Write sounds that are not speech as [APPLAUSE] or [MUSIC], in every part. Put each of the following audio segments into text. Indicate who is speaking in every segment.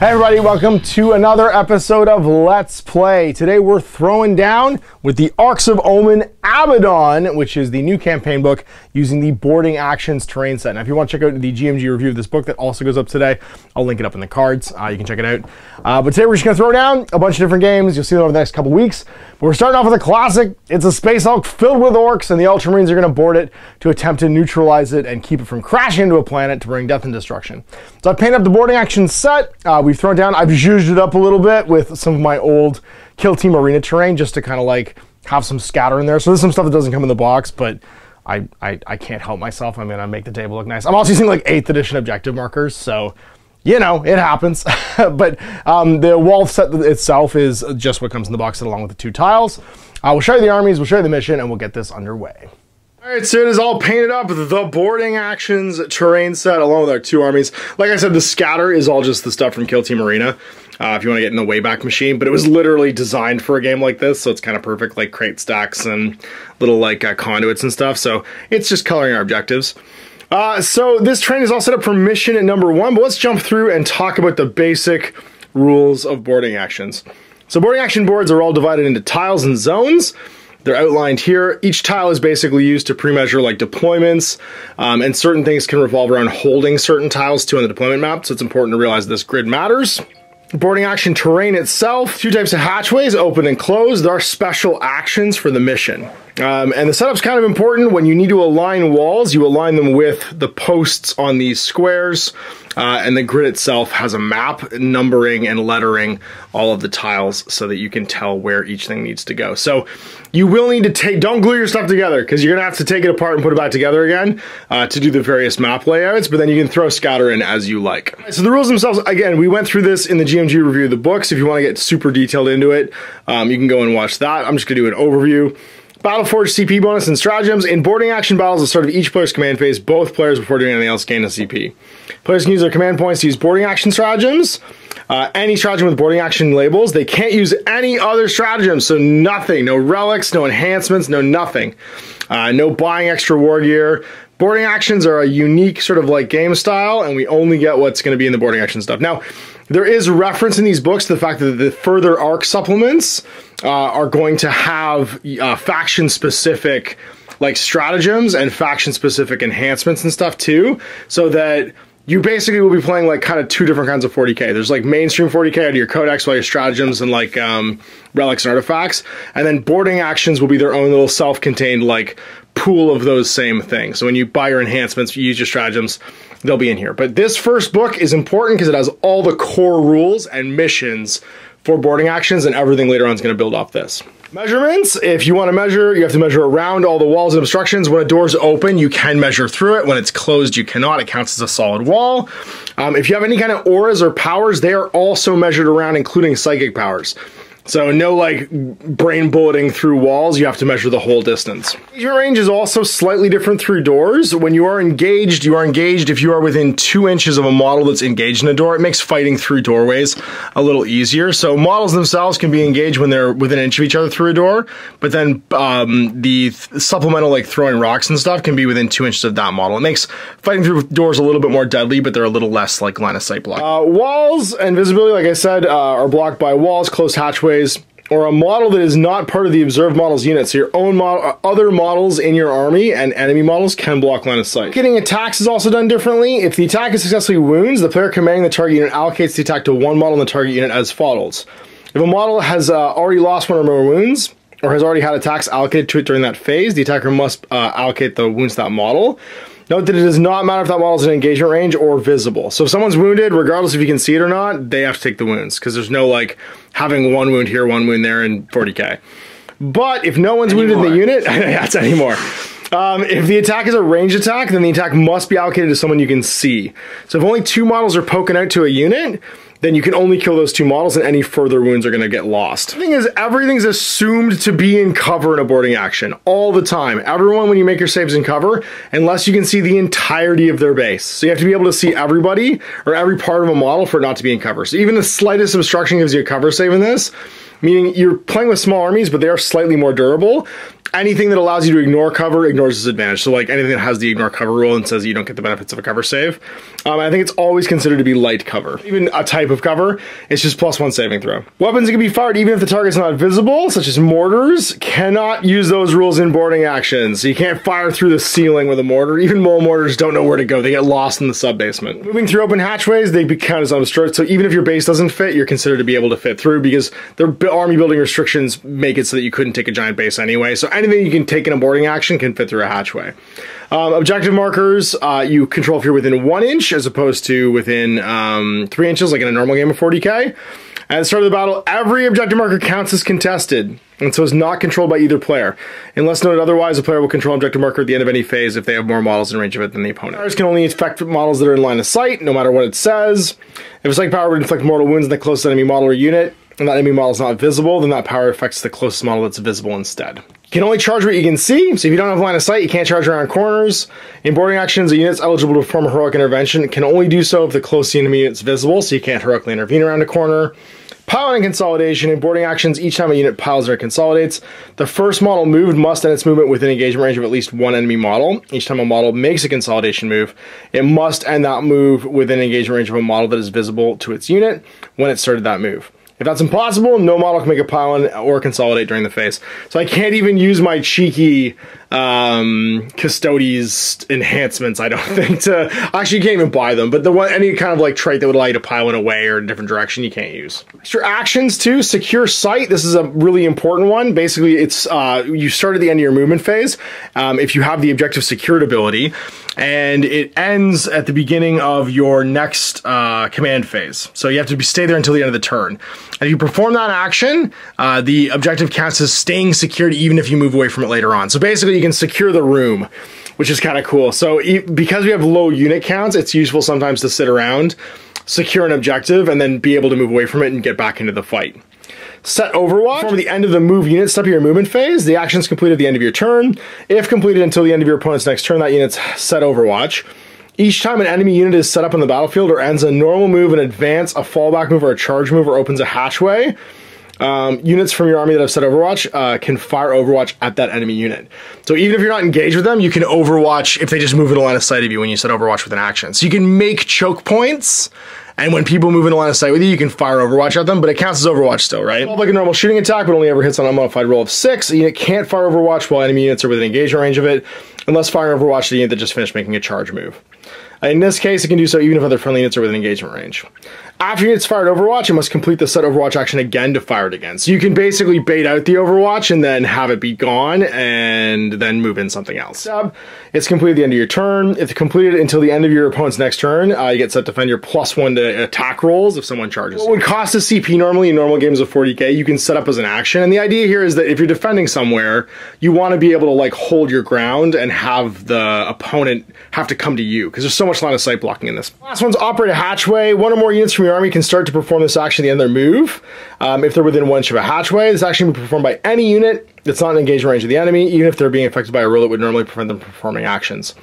Speaker 1: Hey everybody, welcome to another episode of Let's Play. Today we're throwing down with the Arks of Omen Abaddon, which is the new campaign book using the Boarding Actions terrain set. Now if you want to check out the GMG review of this book that also goes up today, I'll link it up in the cards. Uh, you can check it out. Uh, but today we're just going to throw down a bunch of different games. You'll see them over the next couple weeks. But we're starting off with a classic. It's a Space Hulk filled with Orks and the Ultramarines are going to board it to attempt to neutralize it and keep it from crashing into a planet to bring death and destruction. So I painted up the Boarding Actions set. Uh, we've thrown down, I've zhuzhed it up a little bit with some of my old Kill Team Arena terrain just to kind of like have some scatter in there. So there's some stuff that doesn't come in the box, but I, I, I can't help myself. I mean, gonna make the table look nice. I'm also using like 8th edition objective markers, so you know, it happens. [LAUGHS] but um, the wall set itself is just what comes in the box along with the two tiles. Uh, we'll show you the armies, we'll show you the mission, and we'll get this underway. All right, so it is all painted up. The boarding actions terrain set along with our two armies. Like I said, the scatter is all just the stuff from Kill Team Arena. Uh, if you want to get in the Wayback Machine, but it was literally designed for a game like this, so it's kind of perfect, like crate stacks and little like uh, conduits and stuff. So it's just coloring our objectives. Uh, so this train is all set up for mission at number one, but let's jump through and talk about the basic rules of boarding actions. So boarding action boards are all divided into tiles and zones. They're outlined here. Each tile is basically used to pre-measure like deployments, um, and certain things can revolve around holding certain tiles too on the deployment map, so it's important to realize this grid matters. Boarding action terrain itself, two types of hatchways, open and closed. There are special actions for the mission. Um, and the setup's kind of important. When you need to align walls, you align them with the posts on these squares. Uh, and the grid itself has a map, numbering and lettering all of the tiles so that you can tell where each thing needs to go. So you will need to take, don't glue your stuff together because you're gonna have to take it apart and put it back together again uh, to do the various map layouts, but then you can throw scatter in as you like. So the rules themselves, again, we went through this in the GMG review of the books. If you wanna get super detailed into it, um, you can go and watch that. I'm just gonna do an overview. Battleforge CP bonus and stratagems. In boarding action battles at the start of each player's command phase, both players, before doing anything else, gain a CP. Players can use their command points to use boarding action stratagems. Uh, any stratagem with boarding action labels. They can't use any other stratagems, so nothing. No relics, no enhancements, no nothing. Uh, no buying extra war gear. Boarding actions are a unique sort of like game style, and we only get what's going to be in the boarding action stuff. Now, there is reference in these books to the fact that the further arc supplements uh, are going to have uh, faction specific like stratagems and faction specific enhancements and stuff too, so that you basically will be playing like kind of two different kinds of 40k. There's like mainstream 40k out of your codex, while your stratagems and like um, relics and artifacts, and then boarding actions will be their own little self-contained like pool of those same things. So when you buy your enhancements, you use your stratagems, they'll be in here. But this first book is important because it has all the core rules and missions for boarding actions, and everything later on is going to build off this. Measurements, if you want to measure, you have to measure around all the walls and obstructions. When a door's open, you can measure through it. When it's closed, you cannot. It counts as a solid wall. Um, if you have any kind of auras or powers, they are also measured around, including psychic powers. So no like brain bulleting through walls, you have to measure the whole distance. Your range is also slightly different through doors. When you are engaged, you are engaged if you are within two inches of a model that's engaged in a door. It makes fighting through doorways a little easier. So models themselves can be engaged when they're within an inch of each other through a door, but then um, the th supplemental like throwing rocks and stuff can be within two inches of that model. It makes fighting through doors a little bit more deadly, but they're a little less like line of sight block. Uh, walls and visibility, like I said, uh, are blocked by walls, closed hatchways, or a model that is not part of the observed models unit. So your own model, other models in your army and enemy models can block line of sight. Getting attacks is also done differently. If the attack is successfully wounds, the player commanding the target unit allocates the attack to one model in the target unit as follows. If a model has uh, already lost one or more wounds, or has already had attacks allocated to it during that phase, the attacker must uh, allocate the wounds to that model. Note that it does not matter if that model is in engagement range or visible. So if someone's wounded, regardless if you can see it or not, they have to take the wounds because there's no like having one wound here, one wound there in 40k. But if no one's anymore. wounded in the unit, [LAUGHS] that's anymore. Um, if the attack is a range attack, then the attack must be allocated to someone you can see. So if only two models are poking out to a unit, then you can only kill those two models and any further wounds are going to get lost. The thing is, everything's assumed to be in cover in a boarding action all the time. Everyone, when you make your saves in cover, unless you can see the entirety of their base. So you have to be able to see everybody or every part of a model for it not to be in cover. So even the slightest obstruction gives you a cover save in this meaning you're playing with small armies, but they are slightly more durable. Anything that allows you to ignore cover ignores disadvantage. So like anything that has the ignore cover rule and says you don't get the benefits of a cover save. Um, I think it's always considered to be light cover. Even a type of cover, it's just plus one saving throw. Weapons that can be fired even if the target's not visible, such as mortars, cannot use those rules in boarding actions. So you can't fire through the ceiling with a mortar. Even mole mortars don't know where to go. They get lost in the sub basement. Moving through open hatchways, they count as unobstructed. So even if your base doesn't fit, you're considered to be able to fit through because their army building restrictions make it so that you couldn't take a giant base anyway. So anything you can take in a boarding action can fit through a hatchway. Um, objective markers, uh, you control if you're within one inch as opposed to within um, three inches, like in a normal game of 40k. At the start of the battle, every objective marker counts as contested, and so is not controlled by either player. Unless noted otherwise, the player will control objective marker at the end of any phase if they have more models in range of it than the opponent. Players can only affect models that are in line of sight, no matter what it says. If a psychic power would inflict mortal wounds on the closest enemy model or unit, and that enemy model is not visible, then that power affects the closest model that's visible instead. You can only charge what you can see, so if you don't have line of sight, you can't charge around corners. In boarding actions, a unit's eligible to perform a heroic intervention can only do so if the closest enemy unit's visible, so you can't heroically intervene around a corner. Piling consolidation. In boarding actions, each time a unit piles or consolidates, the first model moved must end its movement within engagement range of at least one enemy model. Each time a model makes a consolidation move, it must end that move within engagement range of a model that is visible to its unit when it started that move. If that's impossible, no model can make a pile or consolidate during the phase. So I can't even use my cheeky um, enhancements, I don't [LAUGHS] think, to actually you can't even buy them, but the one any kind of like trait that would allow you to pile in a or in a different direction you can't use. Extra actions too, secure site. This is a really important one. Basically, it's uh, you start at the end of your movement phase. Um, if you have the objective secured ability, and it ends at the beginning of your next uh, command phase. So you have to be, stay there until the end of the turn. And if you perform that action, uh, the objective counts as staying secured even if you move away from it later on. So basically, you can secure the room, which is kind of cool. So e because we have low unit counts, it's useful sometimes to sit around, secure an objective, and then be able to move away from it and get back into the fight. Set Overwatch. From the end of the move unit step of your movement phase, the action is completed at the end of your turn. If completed until the end of your opponent's next turn, that unit's set Overwatch. Each time an enemy unit is set up on the battlefield or ends a normal move, an advance, a fallback move, or a charge move, or opens a hatchway, um, units from your army that have set Overwatch uh, can fire Overwatch at that enemy unit. So even if you're not engaged with them, you can Overwatch if they just move in a line of sight of you when you set Overwatch with an action. So you can make choke points and when people move in a line of sight with you, you can fire Overwatch at them, but it counts as Overwatch still, right? Like a normal shooting attack, but only ever hits on a unmodified roll of six. A unit can't fire Overwatch while enemy units are within engagement range of it, unless firing Overwatch the unit that just finished making a charge move. In this case, it can do so even if other friendly units are within engagement range. After it's fired Overwatch, it must complete the set Overwatch action again to fire it again. So you can basically bait out the Overwatch and then have it be gone and then move in something else. Sub, it's completed at the end of your turn. If completed until the end of your opponent's next turn, uh, you get set to defend your plus one to attack rolls if someone charges. What would cost a CP normally in normal games of 40k, you can set up as an action. And the idea here is that if you're defending somewhere, you want to be able to like hold your ground and have the opponent have to come to you because there's so much line of sight blocking in this. Last one's operate a hatchway. One or more units from your army can start to perform this action at the end of their move. Um, if they're within one inch of a hatchway, this action can be performed by any unit that's not in engagement range of the enemy, even if they're being affected by a rule that would normally prevent them from performing actions.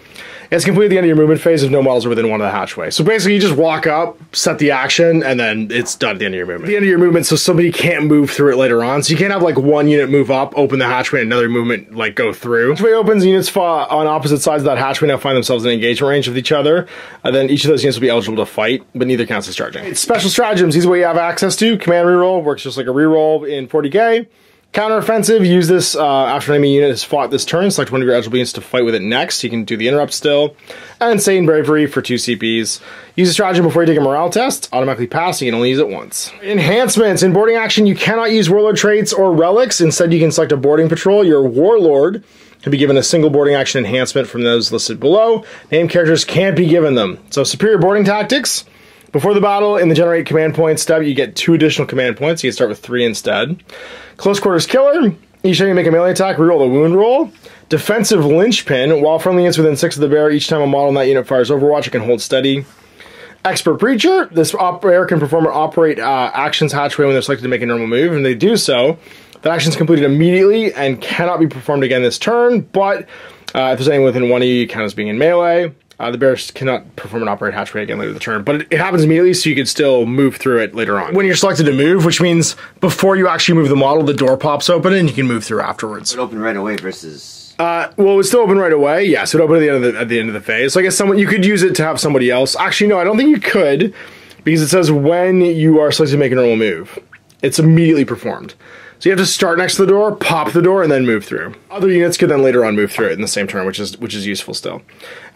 Speaker 1: It's completed at the end of your movement phase if no models are within one of the hatchway. So basically, you just walk up, set the action, and then it's done at the end of your movement. The end of your movement, so somebody can't move through it later on. So you can't have like one unit move up, open the hatchway, and another movement like go through. Hatchway opens, units on opposite sides of that hatchway now find themselves in engagement range with each other. And then each of those units will be eligible to fight, but neither counts as charging. It's special stratagems. These are what you have access to. Command reroll works just like a reroll in 40k. Counteroffensive, use this uh, after an enemy unit has fought this turn. Select one of your eligible units to fight with it next. You can do the interrupt still. And Insane Bravery for two CPs. Use a stratagem before you take a morale test. Automatically pass, you can only use it once. Enhancements. In boarding action, you cannot use warlord traits or relics. Instead, you can select a boarding patrol. Your warlord can be given a single boarding action enhancement from those listed below. Named characters can't be given them. So superior boarding tactics. Before the battle, in the generate command points step, you get two additional command points. You can start with three instead. Close quarters killer. Each time you make a melee attack, reroll the wound roll. Defensive linchpin. While friendly units within six of the bear, each time a model in that unit fires Overwatch, it can hold steady. Expert Breacher. This bear can perform or operate uh, actions hatchway when they're selected to make a normal move, and they do so. That action is completed immediately and cannot be performed again this turn, but uh, if there's anyone within one of you, you count as being in melee. Uh, the bears cannot perform an operate hatchway again later in the turn, but it, it, happens immediately, so you can still move through it later on. When you're selected to move, which means before you actually move the model, the door pops open and you can move through afterwards.
Speaker 2: It open right away versus.
Speaker 1: Uh, well, it's still open right away. Yes, yeah, so it open at the end of the at the end of the phase. So I guess someone you could use it to have somebody else. Actually, no, I don't think you could, because it says when you are selected to make a normal move, it's immediately performed. So you have to start next to the door, pop the door, and then move through. Other units could then later on move through it in the same turn, which is which is useful still.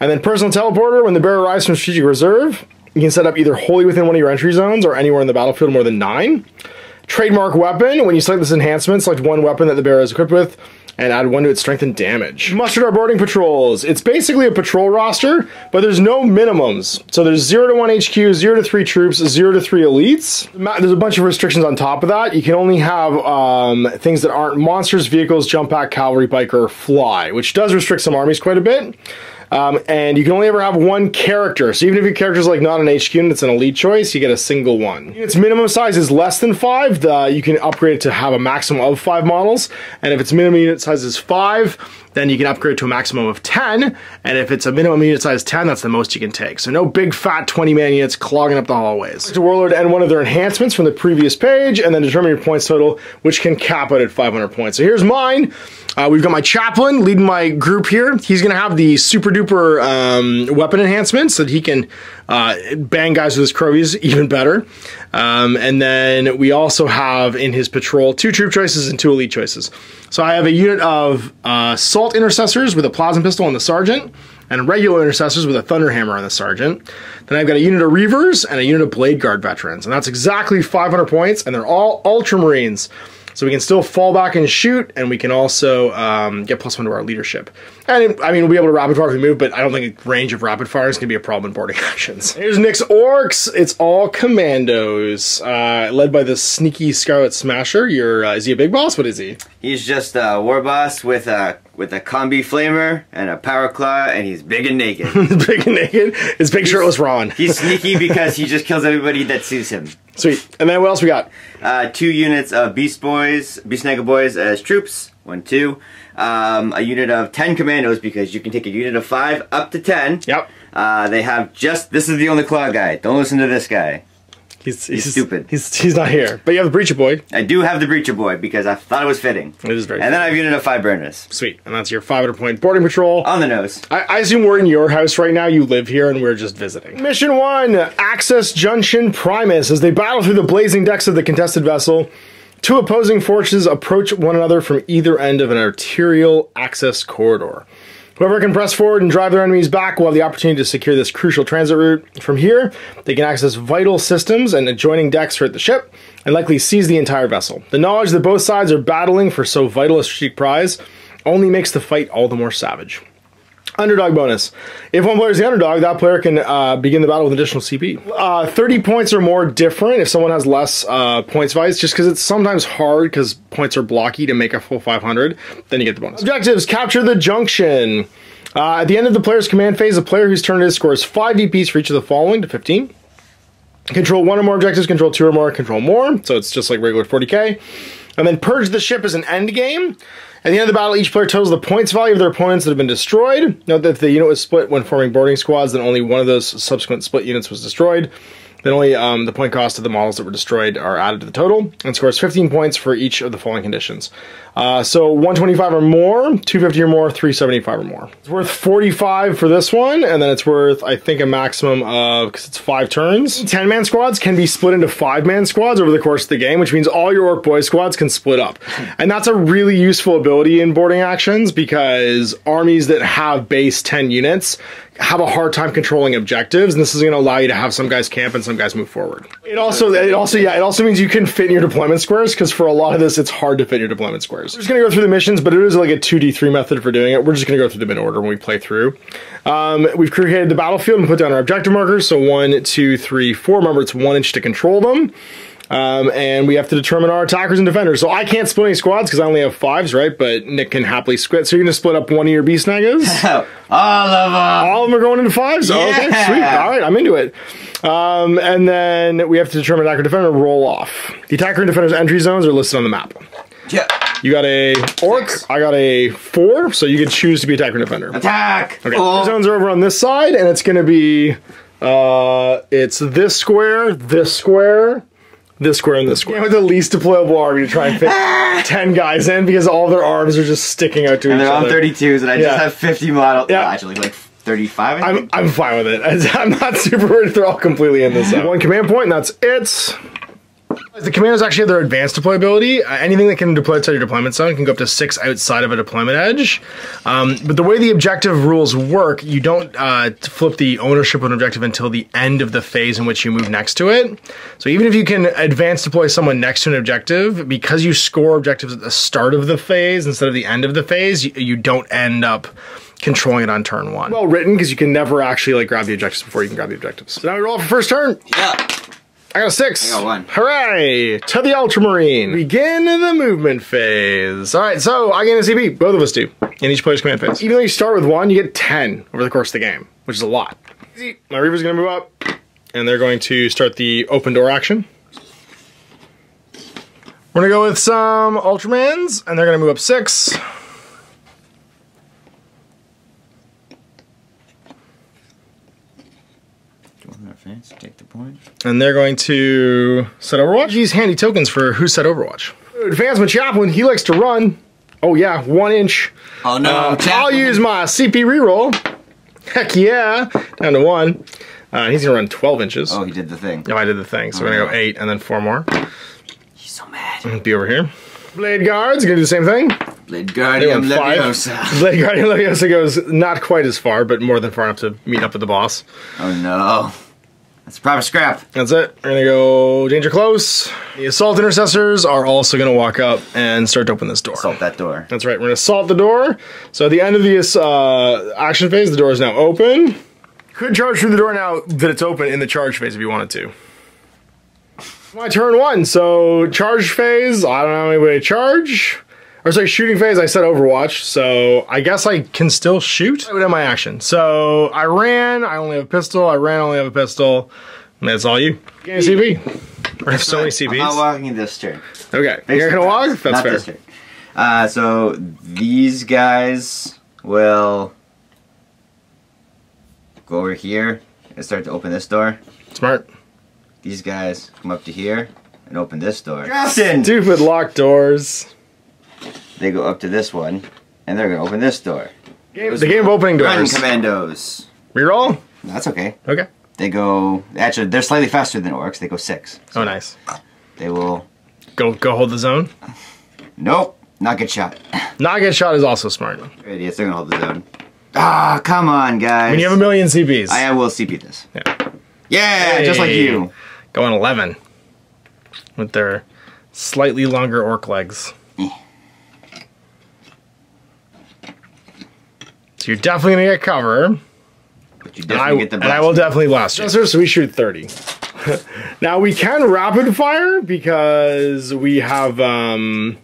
Speaker 1: And then personal teleporter, when the bear arrives from strategic reserve, you can set up either wholly within one of your entry zones or anywhere in the battlefield more than nine. Trademark weapon, when you select this enhancement, select one weapon that the bear is equipped with and add one to its strength and damage. Mustered our boarding patrols. It's basically a patrol roster, but there's no minimums. So there's 0 to 1 HQ, 0 to 3 troops, 0 to 3 elites. There's a bunch of restrictions on top of that. You can only have um, things that aren't monsters, vehicles, jump pack, cavalry, biker, fly, which does restrict some armies quite a bit. Um, and you can only ever have one character. So even if your character is like not an HQ and it's an elite choice, you get a single one. Its minimum size is less than five. The, you can upgrade it to have a maximum of five models. And if its minimum unit size is five, then you can upgrade to a maximum of 10. And if it's a minimum unit size 10, that's the most you can take. So no big fat 20 man units clogging up the hallways. To Warlord and one of their enhancements from the previous page, and then determine your points total, which can cap out at 500 points. So here's mine. Uh, we've got my chaplain leading my group here. He's going to have the super duper um, weapon enhancements so that he can uh, bang guys with his Crozius even better. Um, and then we also have in his patrol two troop choices and two elite choices. So I have a unit of uh, assault intercessors with a plasma pistol on the sergeant and regular intercessors with a thunderhammer on the sergeant. Then I've got a unit of Reivers and a unit of blade guard veterans. And that's exactly 500 points and they're all ultramarines. So we can still fall back and shoot, and we can also um, get plus one to our leadership. And I mean, we'll be able to rapid fire if we move, but I don't think range of rapid fire is going to be a problem in boarding [LAUGHS] actions. Here's Nik's Orks. It's all commandos, uh, led by the sneaky Scarlet Smasher. You're, uh, is he a big boss? What is he?
Speaker 2: He's just a war boss with a with a combi flamer and a power claw, and he's big and naked. [LAUGHS]
Speaker 1: big and naked. His big shirtless Ron.
Speaker 2: he's sneaky [LAUGHS] because he just kills everybody that sees him.
Speaker 1: Sweet. And then what else we got?
Speaker 2: Uh, two units of Beast Boys, Beast Snagga Boys as troops. One, two. Um, a unit of 10 commandos because you can take a unit of 5 up to 10.
Speaker 1: Yep.
Speaker 2: Uh, they have just, this is the only claw guy. Don't listen to this guy.
Speaker 1: He's, he's, he's, stupid. He's, he's not here. But you have the Breacher Boy.
Speaker 2: I do have the Breacher Boy because I thought it was fitting.
Speaker 1: It is very
Speaker 2: And then I have unit of five burners.
Speaker 1: Sweet. And that's your 500 point boarding patrol.
Speaker 2: On the nose.
Speaker 1: I, I, assume we're in your house right now. You live here and we're just visiting. Mission one Access Junction Primus. As they battle through the blazing decks of the contested vessel, two opposing forces approach one another from either end of an arterial access corridor. Whoever can press forward and drive their enemies back will have the opportunity to secure this crucial transit route. From here, they can access vital systems and adjoining decks throughout the ship, and likely seize the entire vessel. The knowledge that both sides are battling for so vital a strategic prize only makes the fight all the more savage. Underdog bonus. If one player is the underdog, that player can uh, begin the battle with additional CP. Uh, 30 points or more different if someone has less uh, points vice, just because it's sometimes hard because points are blocky to make a full 500. Then you get the bonus. Objectives capture the junction. Uh, at the end of the player's command phase, the player whose turn it is scores 5 VPs for each of the following to 15. Control one or more objectives, control two or more, control more. So it's just like regular 40k. And then purge the ship as an end game. At the end of the battle, each player totals the points value of their opponents that have been destroyed. Note that if the unit was split when forming boarding squads, then only one of those subsequent split units was destroyed. Then only um, the point cost of the models that were destroyed are added to the total, and scores 15 points for each of the following conditions. Uh, so 125 or more, 250 or more, 375 or more. It's worth 45 for this one, and then it's worth, I think, a maximum of, because it's five turns. 10-man squads can be split into five-man squads over the course of the game, which means all your Ork Boy squads can split up. And that's a really useful ability in boarding actions because armies that have base 10 units have a hard time controlling objectives, and this is going to allow you to have some guys camp and some guys move forward. It also, it also, yeah, it also means you can fit in your deployment squares because for a lot of this, it's hard to fit your deployment squares. We're just going to go through the missions, but it is like a 2d3 method for doing it. We're just going to go through them in order when we play through. Um, we've created the battlefield and put down our objective markers. So one, two, three, four. Remember, it's one inch to control them. Um, and we have to determine our attackers and defenders. So I can't split any squads because I only have fives, right? But Nik can happily split. So you're gonna split up one of your Beast Snaggas? [LAUGHS]
Speaker 2: All of them.
Speaker 1: All of them are going into fives. Yeah. okay, sweet. All right, I'm into it. Um, and then we have to determine attacker defender roll off. The attacker and defender's entry zones are listed on the map.
Speaker 2: Yeah.
Speaker 1: You got a orc.
Speaker 2: Six.
Speaker 1: I got a four, so you can choose to be attacker or defender.
Speaker 2: Attack!
Speaker 1: Okay.
Speaker 2: Oh.
Speaker 1: Zones are over on this side, and it's going to be uh, it's this square, this square, this square, and this square. With the least deployable army to try and fit ah! ten guys in because all their arms are just sticking out to
Speaker 2: And
Speaker 1: each
Speaker 2: they're on 32s, and I
Speaker 1: Yeah.
Speaker 2: just have 50 models.
Speaker 1: Yeah.
Speaker 2: Yeah. actually, like 35, I
Speaker 1: I'm. I'm fine with it. [LAUGHS] I'm not super worried if they're all completely in this. One command point, and that's it. The commanders actually have their advanced deployability. Uh, anything that can deploy outside your deployment zone can go up to six outside of a deployment edge. Um, but the way the objective rules work, you don't uh, flip the ownership of an objective until the end of the phase in which you move next to it. So even if you can advance deploy someone next to an objective, because you score objectives at the start of the phase instead of the end of the phase, you, you don't end up controlling it on turn one. Well written because you can never actually like grab the objectives before you can grab the objectives. So now we roll for first turn.
Speaker 2: yeah.
Speaker 1: I got a six.
Speaker 2: I got one.
Speaker 1: Hooray! To the Ultramarine. Begin the movement phase. All right, so I gain a CP. Both of us do in each player's command phase. Even though you start with one, you get 10 over the course of the game, which is a lot. Easy. My Reaper's gonna move up, and they're going to start the open door action. We're gonna go with some Ultramans, and they're gonna move up six.
Speaker 2: Take the point.
Speaker 1: And they're going to set Overwatch. Use handy tokens for who set Overwatch. Advancement Chaplain, he likes to run. Oh yeah, one inch.
Speaker 2: Oh no,
Speaker 1: Uh, I'll use my CP reroll. Heck yeah, down to one. Uh, he's gonna run 12 inches.
Speaker 2: Oh, he did the thing.
Speaker 1: No, I did the thing. So we're gonna go eight and then four more.
Speaker 2: He's so mad.
Speaker 1: Be over here. Blade Guard's gonna do the same thing.
Speaker 2: Blade
Speaker 1: They
Speaker 2: Guardian
Speaker 1: went five.
Speaker 2: Leviosa. [LAUGHS]
Speaker 1: Blade Guardian Leviosa goes not quite as far, but more than far enough to meet up with the boss.
Speaker 2: Oh no. That's proper scrap.
Speaker 1: That's it. We're gonna go danger close. The assault intercessors are also gonna walk up and start to open this door.
Speaker 2: Assault that door.
Speaker 1: That's right. We're gonna assault the door. So at the end of this uh, action phase, the door is now open. Could charge through the door now that it's open in the charge phase if you wanted to. My turn one. So charge phase. I don't know any way to charge. Or sorry, shooting phase. I said Overwatch, so I guess I can still shoot. I would have my action. So I ran. I only have a pistol. I ran. I only have a pistol. And that's all you. Gain a CP. I have so many CPs.
Speaker 2: I'm not walking this turn.
Speaker 1: Okay, you're gonna walk. That's
Speaker 2: not
Speaker 1: fair.
Speaker 2: this turn. Uh, so these guys will go over here and start to open this door.
Speaker 1: Smart.
Speaker 2: These guys come up to here and open this door. Justin!
Speaker 1: Stupid locked doors.
Speaker 2: They go up to this one and they're gonna open this door.
Speaker 1: Game, the game of opening
Speaker 2: Run
Speaker 1: doors.
Speaker 2: commandos.
Speaker 1: Reroll?
Speaker 2: That's okay.
Speaker 1: Okay.
Speaker 2: They go actually they're slightly faster than Orks. They go six.
Speaker 1: Oh, nice.
Speaker 2: They will
Speaker 1: Go go hold the zone.
Speaker 2: Nope, not get shot.
Speaker 1: Not get shot is also smart.
Speaker 2: Idiots, they're gonna hold the zone. Ah, come on, guys.
Speaker 1: When you have a million CPs.
Speaker 2: I will CP this.
Speaker 1: Yeah.
Speaker 2: Yeah, just like you.
Speaker 1: Going 11. With their slightly longer Ork legs.
Speaker 2: Eh.
Speaker 1: So you're definitely gonna get cover.
Speaker 2: But you
Speaker 1: And I,
Speaker 2: definitely get the
Speaker 1: and I will definitely blast you. So we shoot 30. [LAUGHS] now we can rapid fire because we have um,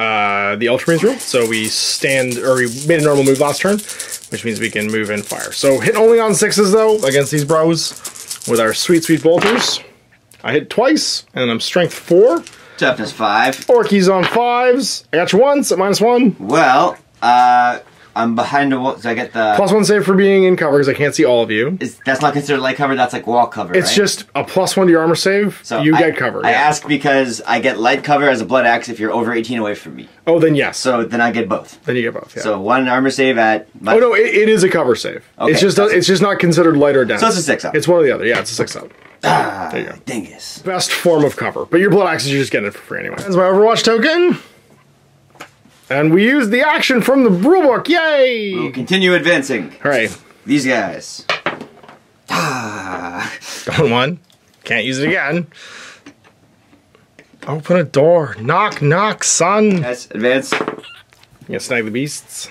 Speaker 1: uh, the Ultramarines rule. So we stand, or we made a normal move last turn, which means we can move and fire. So hit only on sixes though against these bros with our sweet, sweet bolters. I hit twice, and I'm strength four.
Speaker 2: Toughness five.
Speaker 1: Orkies on fives. I got you once at minus one.
Speaker 2: Well, uh, I'm behind the wall, so I get the.
Speaker 1: Plus one save for being in cover because I can't see all of you.
Speaker 2: Is, that's not considered light cover. That's like wall cover.
Speaker 1: It's
Speaker 2: right?
Speaker 1: just a plus one to your armor save.
Speaker 2: So
Speaker 1: you
Speaker 2: I-
Speaker 1: get cover.
Speaker 2: I
Speaker 1: yeah.
Speaker 2: ask because I get light cover as a blood axe if you're over 18 away from me.
Speaker 1: Oh, then yes.
Speaker 2: So then I get both.
Speaker 1: then you get both. Yeah.
Speaker 2: So one armor save at. My,
Speaker 1: oh no, it, it is a cover save.
Speaker 2: Okay,
Speaker 1: it's just
Speaker 2: that's-
Speaker 1: it's just not considered light or down.
Speaker 2: So it's a six up.
Speaker 1: It's one or the other. Yeah, it's a six up.
Speaker 2: Ah,
Speaker 1: There you go.
Speaker 2: dingus.
Speaker 1: Best form of cover, but your blood axes you're just getting it for free anyway. That's my Overwatch token. And we use the action from the rulebook. Yay!
Speaker 2: We'll continue advancing.
Speaker 1: All right,
Speaker 2: These guys. Ah.
Speaker 1: going one. Can't use it again. Open a door. Knock, knock, son.
Speaker 2: Yes, advance.
Speaker 1: You gonna snag the beasts.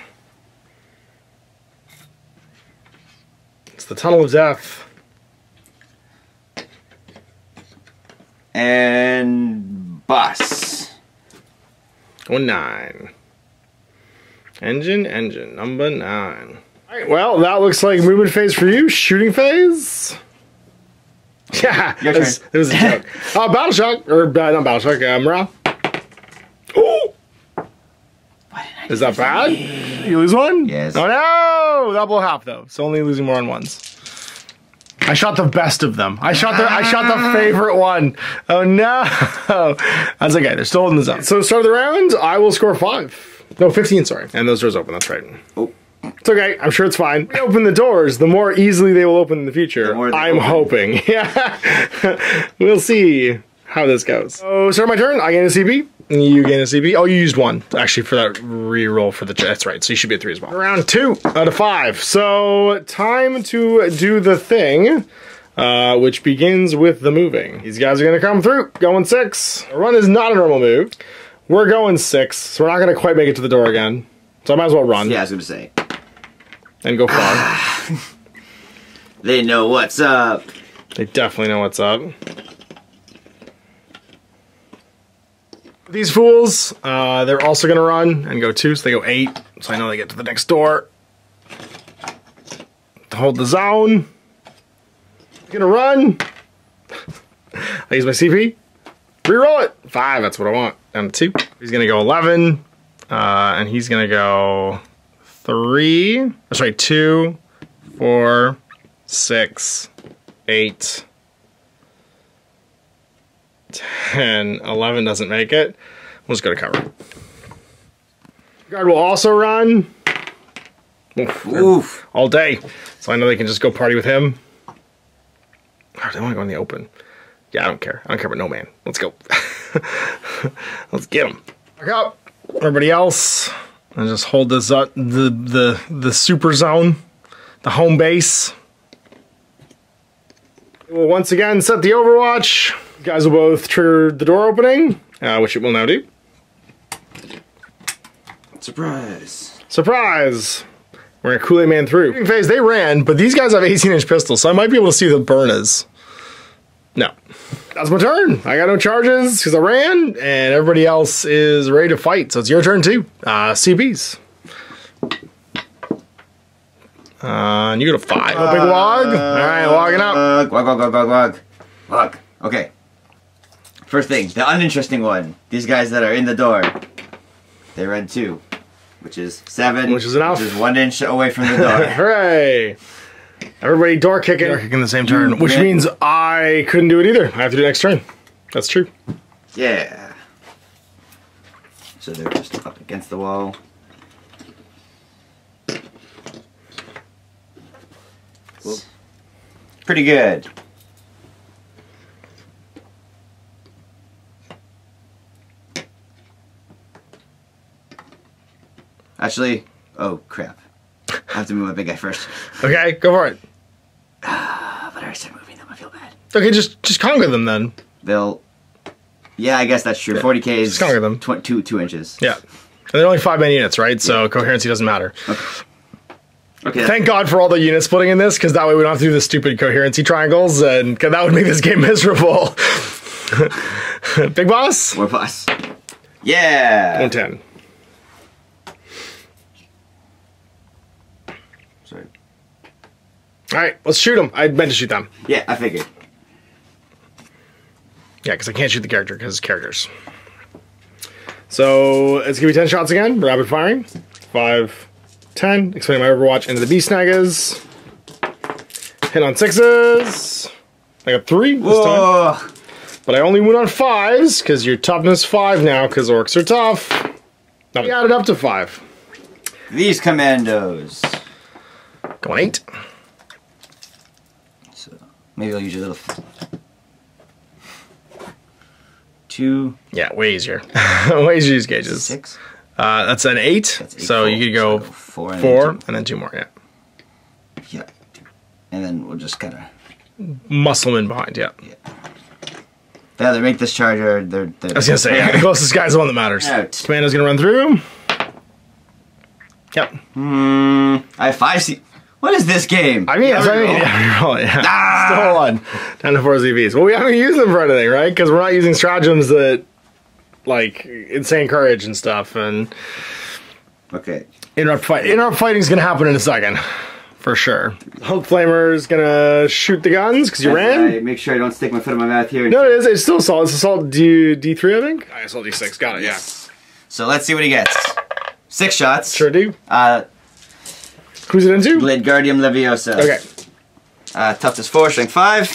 Speaker 1: It's the tunnel of death.
Speaker 2: And bus.
Speaker 1: Going nine. Engine, engine, number nine. Alright, well, that looks like movement phase for you. Shooting phase? [LAUGHS] Yeah,
Speaker 2: Your
Speaker 1: it was, it was a joke. [LAUGHS] uh, Battle Shock, or uh, not Battle Shock, uh, Morale. Oh! Is that bad? You lose one?
Speaker 2: Yes.
Speaker 1: Oh no! Double half though. So only losing more on ones. I shot the best of them. I shot the I shot the favorite one. Oh no! [LAUGHS] That's okay. They're still holding the zone. So start of the round, I will score five. No, fifteen. Sorry. And those doors open. That's right.
Speaker 2: Oh.
Speaker 1: It's okay. I'm sure it's fine. We open the doors, the more easily they will open in the future.
Speaker 2: more they
Speaker 1: I'm
Speaker 2: open.
Speaker 1: hoping. [LAUGHS] Yeah. we'll see how this goes. Oh, So, start my turn. I gain a CP. You gain a CP. Oh, you used one actually for that re-roll for the. That's right. So you should be at three as well. Round two out of five. So time to do the thing. Uh, which begins with the moving. These guys are gonna come through, going six. A run is not a normal move. We're going six, so we're not gonna quite make it to the door again. So I might as well run
Speaker 2: Yeah, I was gonna say.
Speaker 1: and go far.
Speaker 2: They know what's up.
Speaker 1: They definitely know what's up. These fools, uh, they're also gonna run and go two, so they go eight. So I know they get to the next door. To hold the zone. Gonna run. [LAUGHS] I use my CP. Reroll it. Five, that's what I want. Down to two. He's gonna go 11. Uh, and he's gonna go three. Oh, sorry, two, four, six, eight, 10, 11 doesn't make it. We'll just go to cover. Guard will also run. Oof,
Speaker 2: Oof.
Speaker 1: all day. So I know they can just go party with him. Oh, they want to go in the open. Yeah, I don't care. I don't care about no man. Let's go. [LAUGHS] [LAUGHS] Let's get them. Back up. Everybody else. And just hold this up, the the the super zone, the home base. We'll once again set the Overwatch. You guys will both trigger the door opening, uh, which it will now do.
Speaker 2: Surprise.
Speaker 1: Surprise! We're gonna Kool-Aid Man through. Phase, they ran, but these guys have 18-inch pistols, so I might be able to see the burners. No. That's my turn. I got no charges because I ran, and everybody else is ready to fight. So it's your turn too. Uh, CPs. Uh, and you go to five. Oh, big log. All right, logging up.
Speaker 2: Wog, wog, wog, wog, wog, wog. Wog. Okay. First thing, the uninteresting one. These guys that are in the door. They read two, which is seven.
Speaker 1: Which is enough.
Speaker 2: Which is one inch away from the door. [LAUGHS]
Speaker 1: Hooray! Everybody door kicking. Door kicking the same turn, which
Speaker 2: man.
Speaker 1: means I couldn't do it either. I have to do next turn. That's true.
Speaker 2: yeah. So they're just up against the wall. Well, Pretty good. Actually, oh crap. I have to move my big guy first.
Speaker 1: Okay, go for it. [SIGHS]
Speaker 2: But I already started moving them. I feel bad.
Speaker 1: Okay, just just conquer them then.
Speaker 2: They'll. Yeah, I guess that's true. 40k is
Speaker 1: just conquer them.
Speaker 2: tw- two two inches.
Speaker 1: Yeah. And they're only five man units, right? So coherency doesn't matter.
Speaker 2: Okay.
Speaker 1: Thank God for all the unit splitting in this, because that way we don't have to do the stupid coherency triangles, and 'cause that would make this game [LAUGHS] miserable. [LAUGHS] Big boss?
Speaker 2: More boss. Yeah.
Speaker 1: 110.
Speaker 2: Sorry.
Speaker 1: All right, let's shoot them. I meant to shoot them.
Speaker 2: Yeah, I figured.
Speaker 1: Yeah, because I can't shoot the character because it's characters. So it's gonna be 10 shots again, rapid firing. 5, 10. Expanding my Overwatch into the Beast Snaggas. Hit on sixes. I got three this time. But I only went on fives because your toughness five now because Orks are tough. Now we added up to five.
Speaker 2: These commandos.
Speaker 1: Eight.
Speaker 2: So maybe I'll use your little. Two,
Speaker 1: Yeah, way easier. [LAUGHS] way easier to use gauges.
Speaker 2: six.
Speaker 1: Uh, that's an eight.
Speaker 2: That's eight
Speaker 1: so you could go
Speaker 2: So four and
Speaker 1: four
Speaker 2: then
Speaker 1: and then two more. Yeah.
Speaker 2: Yeah. And then we'll just kind of
Speaker 1: Muscle them in behind. Yeah.
Speaker 2: Yeah. Yeah, they make this charge or they're. they're
Speaker 1: I was gonna say yeah, the closest guy's the one that matters.
Speaker 2: Out.
Speaker 1: Commando's gonna run through. Yep.
Speaker 2: Hmm. I have five. C- what is this game?
Speaker 1: I mean, that's what I mean. Yeah, roll yeah.
Speaker 2: Ah!
Speaker 1: Still one. Down to four ZVs. Well, we haven't used them for anything, right? Because we're not using stratagems that, like, insane courage and stuff. And
Speaker 2: Okay.
Speaker 1: interrupt fight. Interrupt fighting's gonna happen in a second, for sure. Hulk is gonna shoot the guns because you
Speaker 2: I
Speaker 1: ran.
Speaker 2: make sure I don't stick my foot in my mouth here.
Speaker 1: No, it is. It's still assault. It's assault D D three, I think. I assault D six. Got it. Yeah.
Speaker 2: So let's see what he gets. Six shots.
Speaker 1: Sure do.
Speaker 2: Uh,
Speaker 1: Who's it into?
Speaker 2: Blade Guardium Leviosa.
Speaker 1: Okay.
Speaker 2: Uh, toughness four, strength five.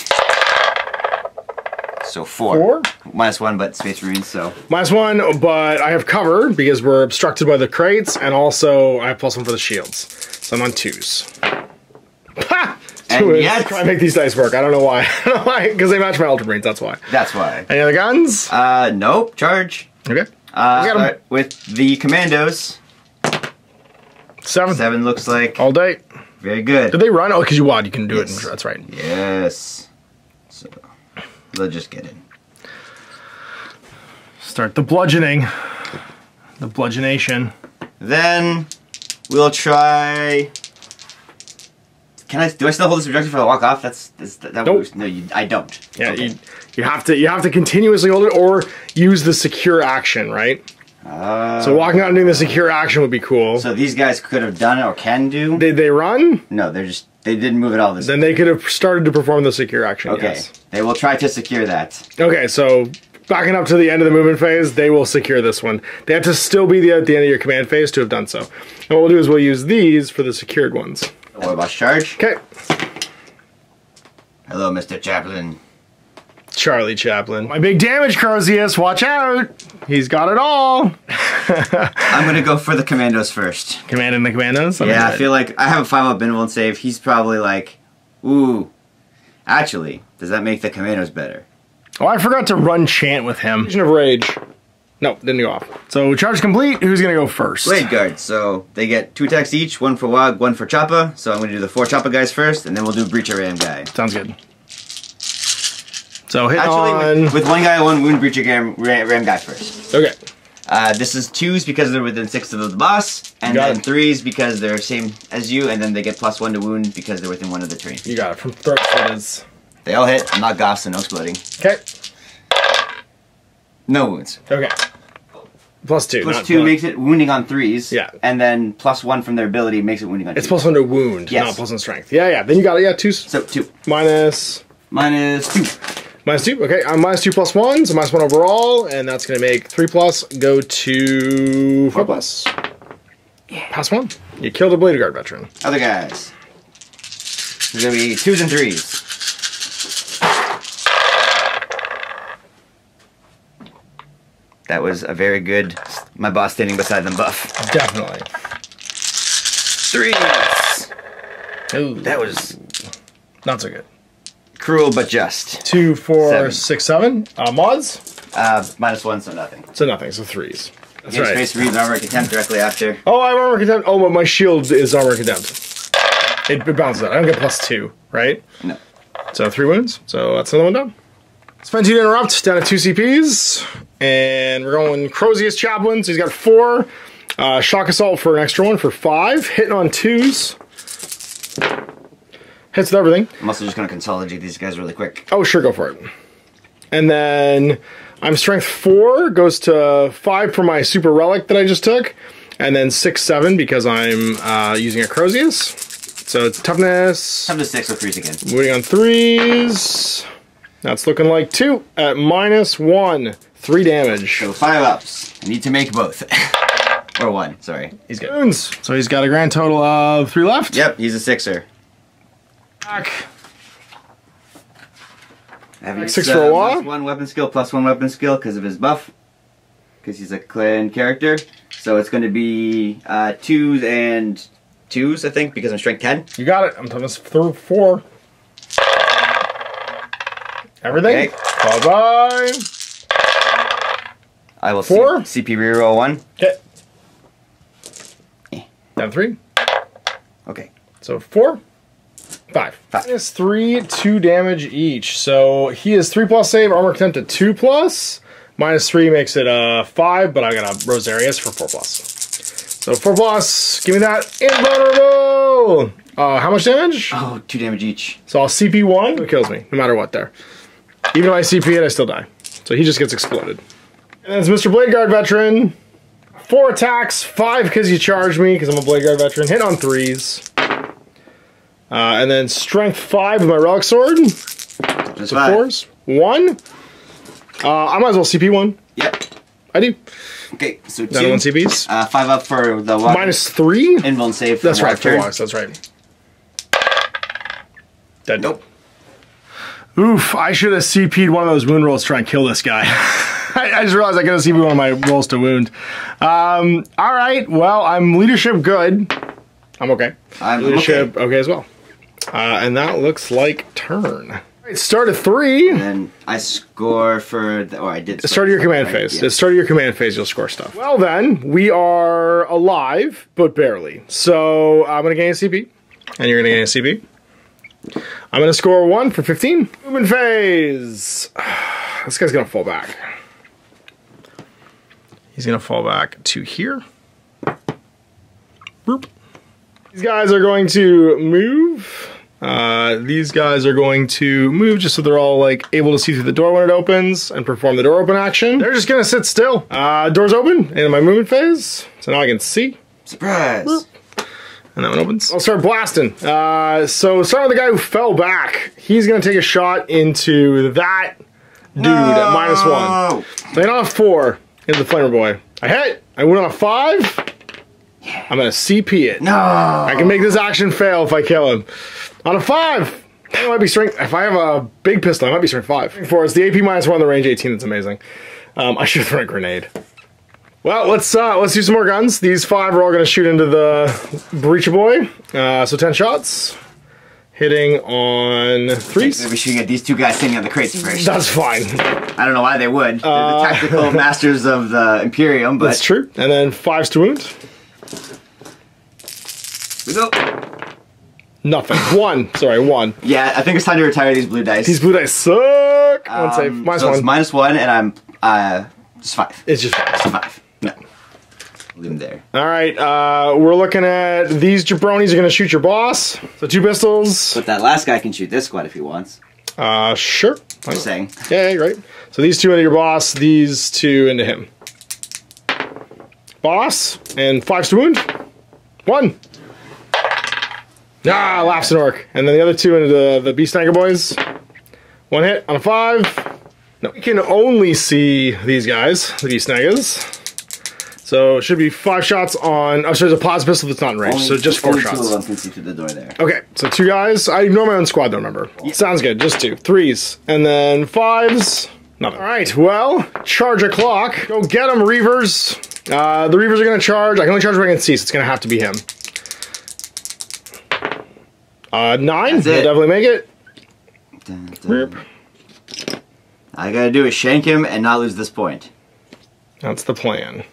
Speaker 2: So four.
Speaker 1: Four?
Speaker 2: Minus one, but Space Marines, so.
Speaker 1: Minus one, but I have cover because we're obstructed by the crates, and also I have plus one for the shields. So I'm on twos. Ha!
Speaker 2: And
Speaker 1: Two is.
Speaker 2: yet-
Speaker 1: Try to make these dice work. I don't know why. [LAUGHS] I don't know why. Because they match my Ultramarines, that's why.
Speaker 2: That's why.
Speaker 1: Any other guns?
Speaker 2: Uh, nope. Charge.
Speaker 1: Okay.
Speaker 2: Uh,
Speaker 1: got 'em.
Speaker 2: start with the Commandos.
Speaker 1: Seven.
Speaker 2: Seven looks like
Speaker 1: All day.
Speaker 2: very good.
Speaker 1: Did they run? Oh, because you wad, you can do
Speaker 2: Yes.
Speaker 1: it. In, that's right.
Speaker 2: Yes. So, they'll just get in.
Speaker 1: Start the bludgeoning. The bludgeonation.
Speaker 2: Then we'll try. Can I? Do I still hold this objective for the walk off? That's, that's that. that
Speaker 1: Nope.
Speaker 2: was- no, you, I don't.
Speaker 1: Yeah,
Speaker 2: Okay.
Speaker 1: you, you have to you have to continuously hold it or use the secure action, right?
Speaker 2: Uh,
Speaker 1: So walking out and doing the secure action would be cool.
Speaker 2: so these guys could have done it or can do.
Speaker 1: Did they run?
Speaker 2: no, they're just they didn't move at all. This.
Speaker 1: Then they could have started to perform the secure action.
Speaker 2: okay.
Speaker 1: Yes.
Speaker 2: They will try to secure that.
Speaker 1: Okay, so backing up to the end of the movement phase, they will secure this one. They have to still be at the end of your command phase to have done so. And what we'll do is we'll use these for the secured ones.
Speaker 2: What about charge?
Speaker 1: Okay,
Speaker 2: Hello, Mr. Chaplin.
Speaker 1: Charlie Chaplin. My big damage Crozius, watch out! He's got it all! [LAUGHS]
Speaker 2: I'm gonna go for the commandos first.
Speaker 1: Commanding the commandos?
Speaker 2: Yeah, I feel like I have a five up benevolent save. He's probably like, ooh. Actually, does that make the commandos better?
Speaker 1: Oh, I forgot to run chant with him. Vision of Rage. No, didn't go off. So charge complete. Who's gonna go first?
Speaker 2: Blade Guard. So they get two attacks each, one for Wog, one for Choppa. So I'm gonna do the four Choppa guys first, and then we'll do Breacher Ram guy.
Speaker 1: Sounds good. So hit
Speaker 2: Actually,
Speaker 1: on.
Speaker 2: with, with one guy, one wound Breacher Ram, Ram, Ram guy first.
Speaker 1: okay.
Speaker 2: Uh, this is twos because they're within six of the boss, and then
Speaker 1: it.
Speaker 2: threes because they're same as you, and then they get plus one to wound because they're within one of the tree.
Speaker 1: You got it. From throat slitters.
Speaker 2: They all hit. I'm not Goff, so no exploding.
Speaker 1: Okay.
Speaker 2: No wounds.
Speaker 1: Okay. Plus two.
Speaker 2: Two
Speaker 1: plus-
Speaker 2: makes it wounding on threes.
Speaker 1: Yeah.
Speaker 2: And then plus one from their ability makes it wounding on
Speaker 1: It's
Speaker 2: twos.
Speaker 1: plus one to wound,
Speaker 2: Yes.
Speaker 1: not plus one strength. Yeah, yeah. Then you got it. Yeah, two s-
Speaker 2: So two.
Speaker 1: minus
Speaker 2: Minus two.
Speaker 1: Minus two. Okay, I'm minus two plus one, so minus one overall, and that's gonna make three plus go to four plus. Yeah. Pass one. You killed a blade guard veteran.
Speaker 2: Other guys. There's gonna be twos and threes. That was a very good. My boss standing beside them buff.
Speaker 1: Definitely.
Speaker 2: Threes.
Speaker 1: Ooh,
Speaker 2: That was
Speaker 1: not so good.
Speaker 2: Cruel but just.
Speaker 1: Two, four,
Speaker 2: Seven.
Speaker 1: six, seven. Uh, mods.
Speaker 2: Uh, minus one, so nothing.
Speaker 1: So nothing. So threes. That's
Speaker 2: Against
Speaker 1: right.
Speaker 2: Space Marines, armor contempt directly after.
Speaker 1: Oh, I have armor contempt. Oh, but my shield is armor contempt. It, it bounces out. I don't get plus two, right?
Speaker 2: No.
Speaker 1: So three wounds. So that's another one down. Spend two to interrupt down to two CPs, and we're going Crozius Chaplain. So he's got four. Uh, shock assault for an extra one for five. Hitting on twos. Hits with everything.
Speaker 2: I'm also just gonna consolidate these guys really quick.
Speaker 1: Oh, sure, go for it. And then I'm strength four, goes to five for my super relic that I just took, and then six, seven because I'm uh, using a Crozius. So it's toughness.
Speaker 2: Come to six with threes again.
Speaker 1: Moving on threes. That's looking like two at minus one. Three damage.
Speaker 2: So five ups. I need to make both. [LAUGHS] or one, sorry.
Speaker 1: He's wounds. So he's got a grand total of three left.
Speaker 2: Yep, he's a sixer.
Speaker 1: Back.
Speaker 2: Having
Speaker 1: Six for a while?
Speaker 2: One weapon skill, plus one weapon skill because of his buff. Because he's a clan character. So it's going to be uh, twos and twos, I think, because I'm strength 10.
Speaker 1: You got it. I'm toughness through four. Everything.
Speaker 2: Okay.
Speaker 1: Bye bye.
Speaker 2: I will
Speaker 1: Four?
Speaker 2: C- CP reroll one.
Speaker 1: Okay.
Speaker 2: Eh.
Speaker 1: Down three.
Speaker 2: Okay.
Speaker 1: So four, five.
Speaker 2: Five.
Speaker 1: Minus three, two damage each. So he is three plus save, armor contempt at two plus. Minus three makes it uh five, but I got a Rosarius for four plus. So four plus, give me that invulnerable. Uh, how much damage?
Speaker 2: Oh, two damage each.
Speaker 1: So I'll CP one. It kills me, no matter what. There, even if I CP it, I still die. So he just gets exploded. And that's Mr. Blade Guard veteran. Four attacks, five because you charged me because I'm a Blade Guard veteran. Hit on threes. Uh, and then strength five with my relic sword.
Speaker 2: Just
Speaker 1: So
Speaker 2: five.
Speaker 1: fours. One. Uh, I might as well CP one.
Speaker 2: Yep.
Speaker 1: I do.
Speaker 2: Okay, so
Speaker 1: Down
Speaker 2: two.
Speaker 1: one CPs.
Speaker 2: Uh, five up for the walk.
Speaker 1: Minus three.
Speaker 2: invuln save. For
Speaker 1: That's right. For walks. That's right. Dead.
Speaker 2: Nope.
Speaker 1: Oof, I should have CP'd one of those wound rolls to try and kill this guy. [LAUGHS] I, I just realized I could have CP'd one of my rolls to wound. Um, all right, well, I'm leadership good. I'm okay.
Speaker 2: I'm
Speaker 1: leadership okay. as well. Uh, and that looks like turn. All right, start at three.
Speaker 2: And then I score for the, or I did.
Speaker 1: Start of your command
Speaker 2: right?
Speaker 1: phase.
Speaker 2: Yeah.
Speaker 1: Start of your command phase, you'll score stuff. Well, then, we are alive, but barely. So I'm going to gain a CP, and you're going to gain a CP. I'm going to score one for 15. Movement phase. [SIGHS] This guy's going to fall back. He's going to fall back to here. Boop. These guys are going to move. Uh, these guys are going to move just so they're all like able to see through the door when it opens and perform the door open action. They're just gonna sit still. Uh, doors open in my movement phase, so now I can see.
Speaker 2: Surprise.
Speaker 1: And that one opens. I'll start blasting. Uh, so starting with the guy who fell back, he's gonna take a shot into that dude at minus one. Land on a four into the flamer boy. I hit. I went on a five. I'm gonna CP it.
Speaker 2: no.
Speaker 1: I can make this action fail if I kill him. On a five, I might be strength. If I have a big pistol, I might be strength five. Four. It's the AP minus one, the range 18. That's amazing. Um, I should [LAUGHS] have thrown a grenade. Well, let's uh, let's do some more guns. These five are all going to shoot into the breacher boy. Uh, so ten shots, hitting on threes.
Speaker 2: Maybe we should get these two guys sitting on the crates first.
Speaker 1: That's fine.
Speaker 2: I don't know why they would. They're the tactical [LAUGHS] masters of the Imperium, but
Speaker 1: Uh, That's true. And then fives to wound.
Speaker 2: we go.
Speaker 1: Nothing. one. Sorry, one.
Speaker 2: Yeah, I think it's time to retire these blue dice.
Speaker 1: These blue dice suck. one
Speaker 2: Um,
Speaker 1: save. Minus
Speaker 2: so
Speaker 1: one.
Speaker 2: It's minus one, and I'm uh just five.
Speaker 1: it's just fine.
Speaker 2: Just five. No. Leave them there.
Speaker 1: All right, uh, we're looking at these jabronis are going to shoot your boss. So two pistols.
Speaker 2: But that last guy can shoot this squad if he wants.
Speaker 1: Uh, sure.
Speaker 2: I'm saying.
Speaker 1: Yeah, yeah, great. So these two into your boss, these two into him. Boss, and five to wound. One. Ah, laughs an Ork. And then the other two into the, the Beast Snagga boys. One hit on a five. No, we can only see these guys, the Beast Snaggas. So it should be five shots on. Oh, so there's a pause pistol that's not in range. so just four shots.
Speaker 2: Two of them can see through the door there.
Speaker 1: Okay, so two guys. I ignore my own squad though, remember. Sounds good, just two. Threes. And then fives. Nothing. Alright, well, charge a clock. Go get them, Reivers. Uh, the Reivers are gonna charge. I can only charge where I can see, so it's gonna have to be him. Uh, nine.
Speaker 2: That's it.
Speaker 1: definitely make it.
Speaker 2: Dun, dun. All I gotta do is shank him and not lose this point.
Speaker 1: That's the plan.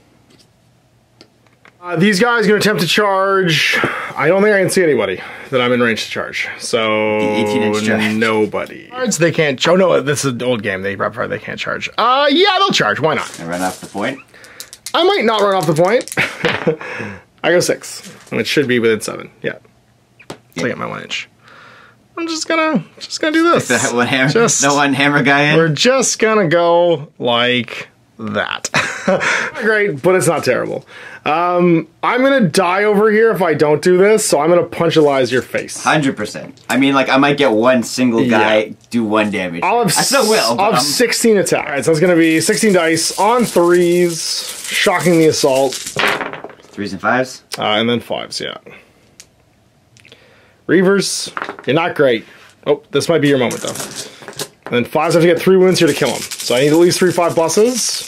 Speaker 1: Uh, these guys gonna attempt to charge. I don't think I can see anybody that I'm in range to charge. So
Speaker 2: 18-inch charge. [LAUGHS]
Speaker 1: nobody. Cards they can't. Oh no, this is an old game. They probably they can't charge. Uh, yeah, they'll charge. Why not?
Speaker 2: I run off the point.
Speaker 1: I might not run off the point. [LAUGHS] I go six, and it should be within seven. Yeah,
Speaker 2: Yeah.
Speaker 1: look at my one inch. I'm just gonna just gonna do this.
Speaker 2: The one hammer,
Speaker 1: Just-
Speaker 2: the one hammer guy in.
Speaker 1: We're just gonna go like that. [LAUGHS] Great, but it's not terrible. Um, I'm gonna die over here if I don't do this, so I'm gonna punchalize your face.
Speaker 2: Hundred percent. I mean, like I might get one single guy
Speaker 1: Yeah.
Speaker 2: do one damage.
Speaker 1: I'll have
Speaker 2: I still will.
Speaker 1: I'll have 16 attack. All right, so it's gonna be 16 dice on threes, shocking the assault,
Speaker 2: threes and fives.
Speaker 1: uh, and then fives. Yeah. Reivers, you're not great. Oh, this might be your moment though. And then fives have to get three wounds here to kill him. So I need at least three five pluses.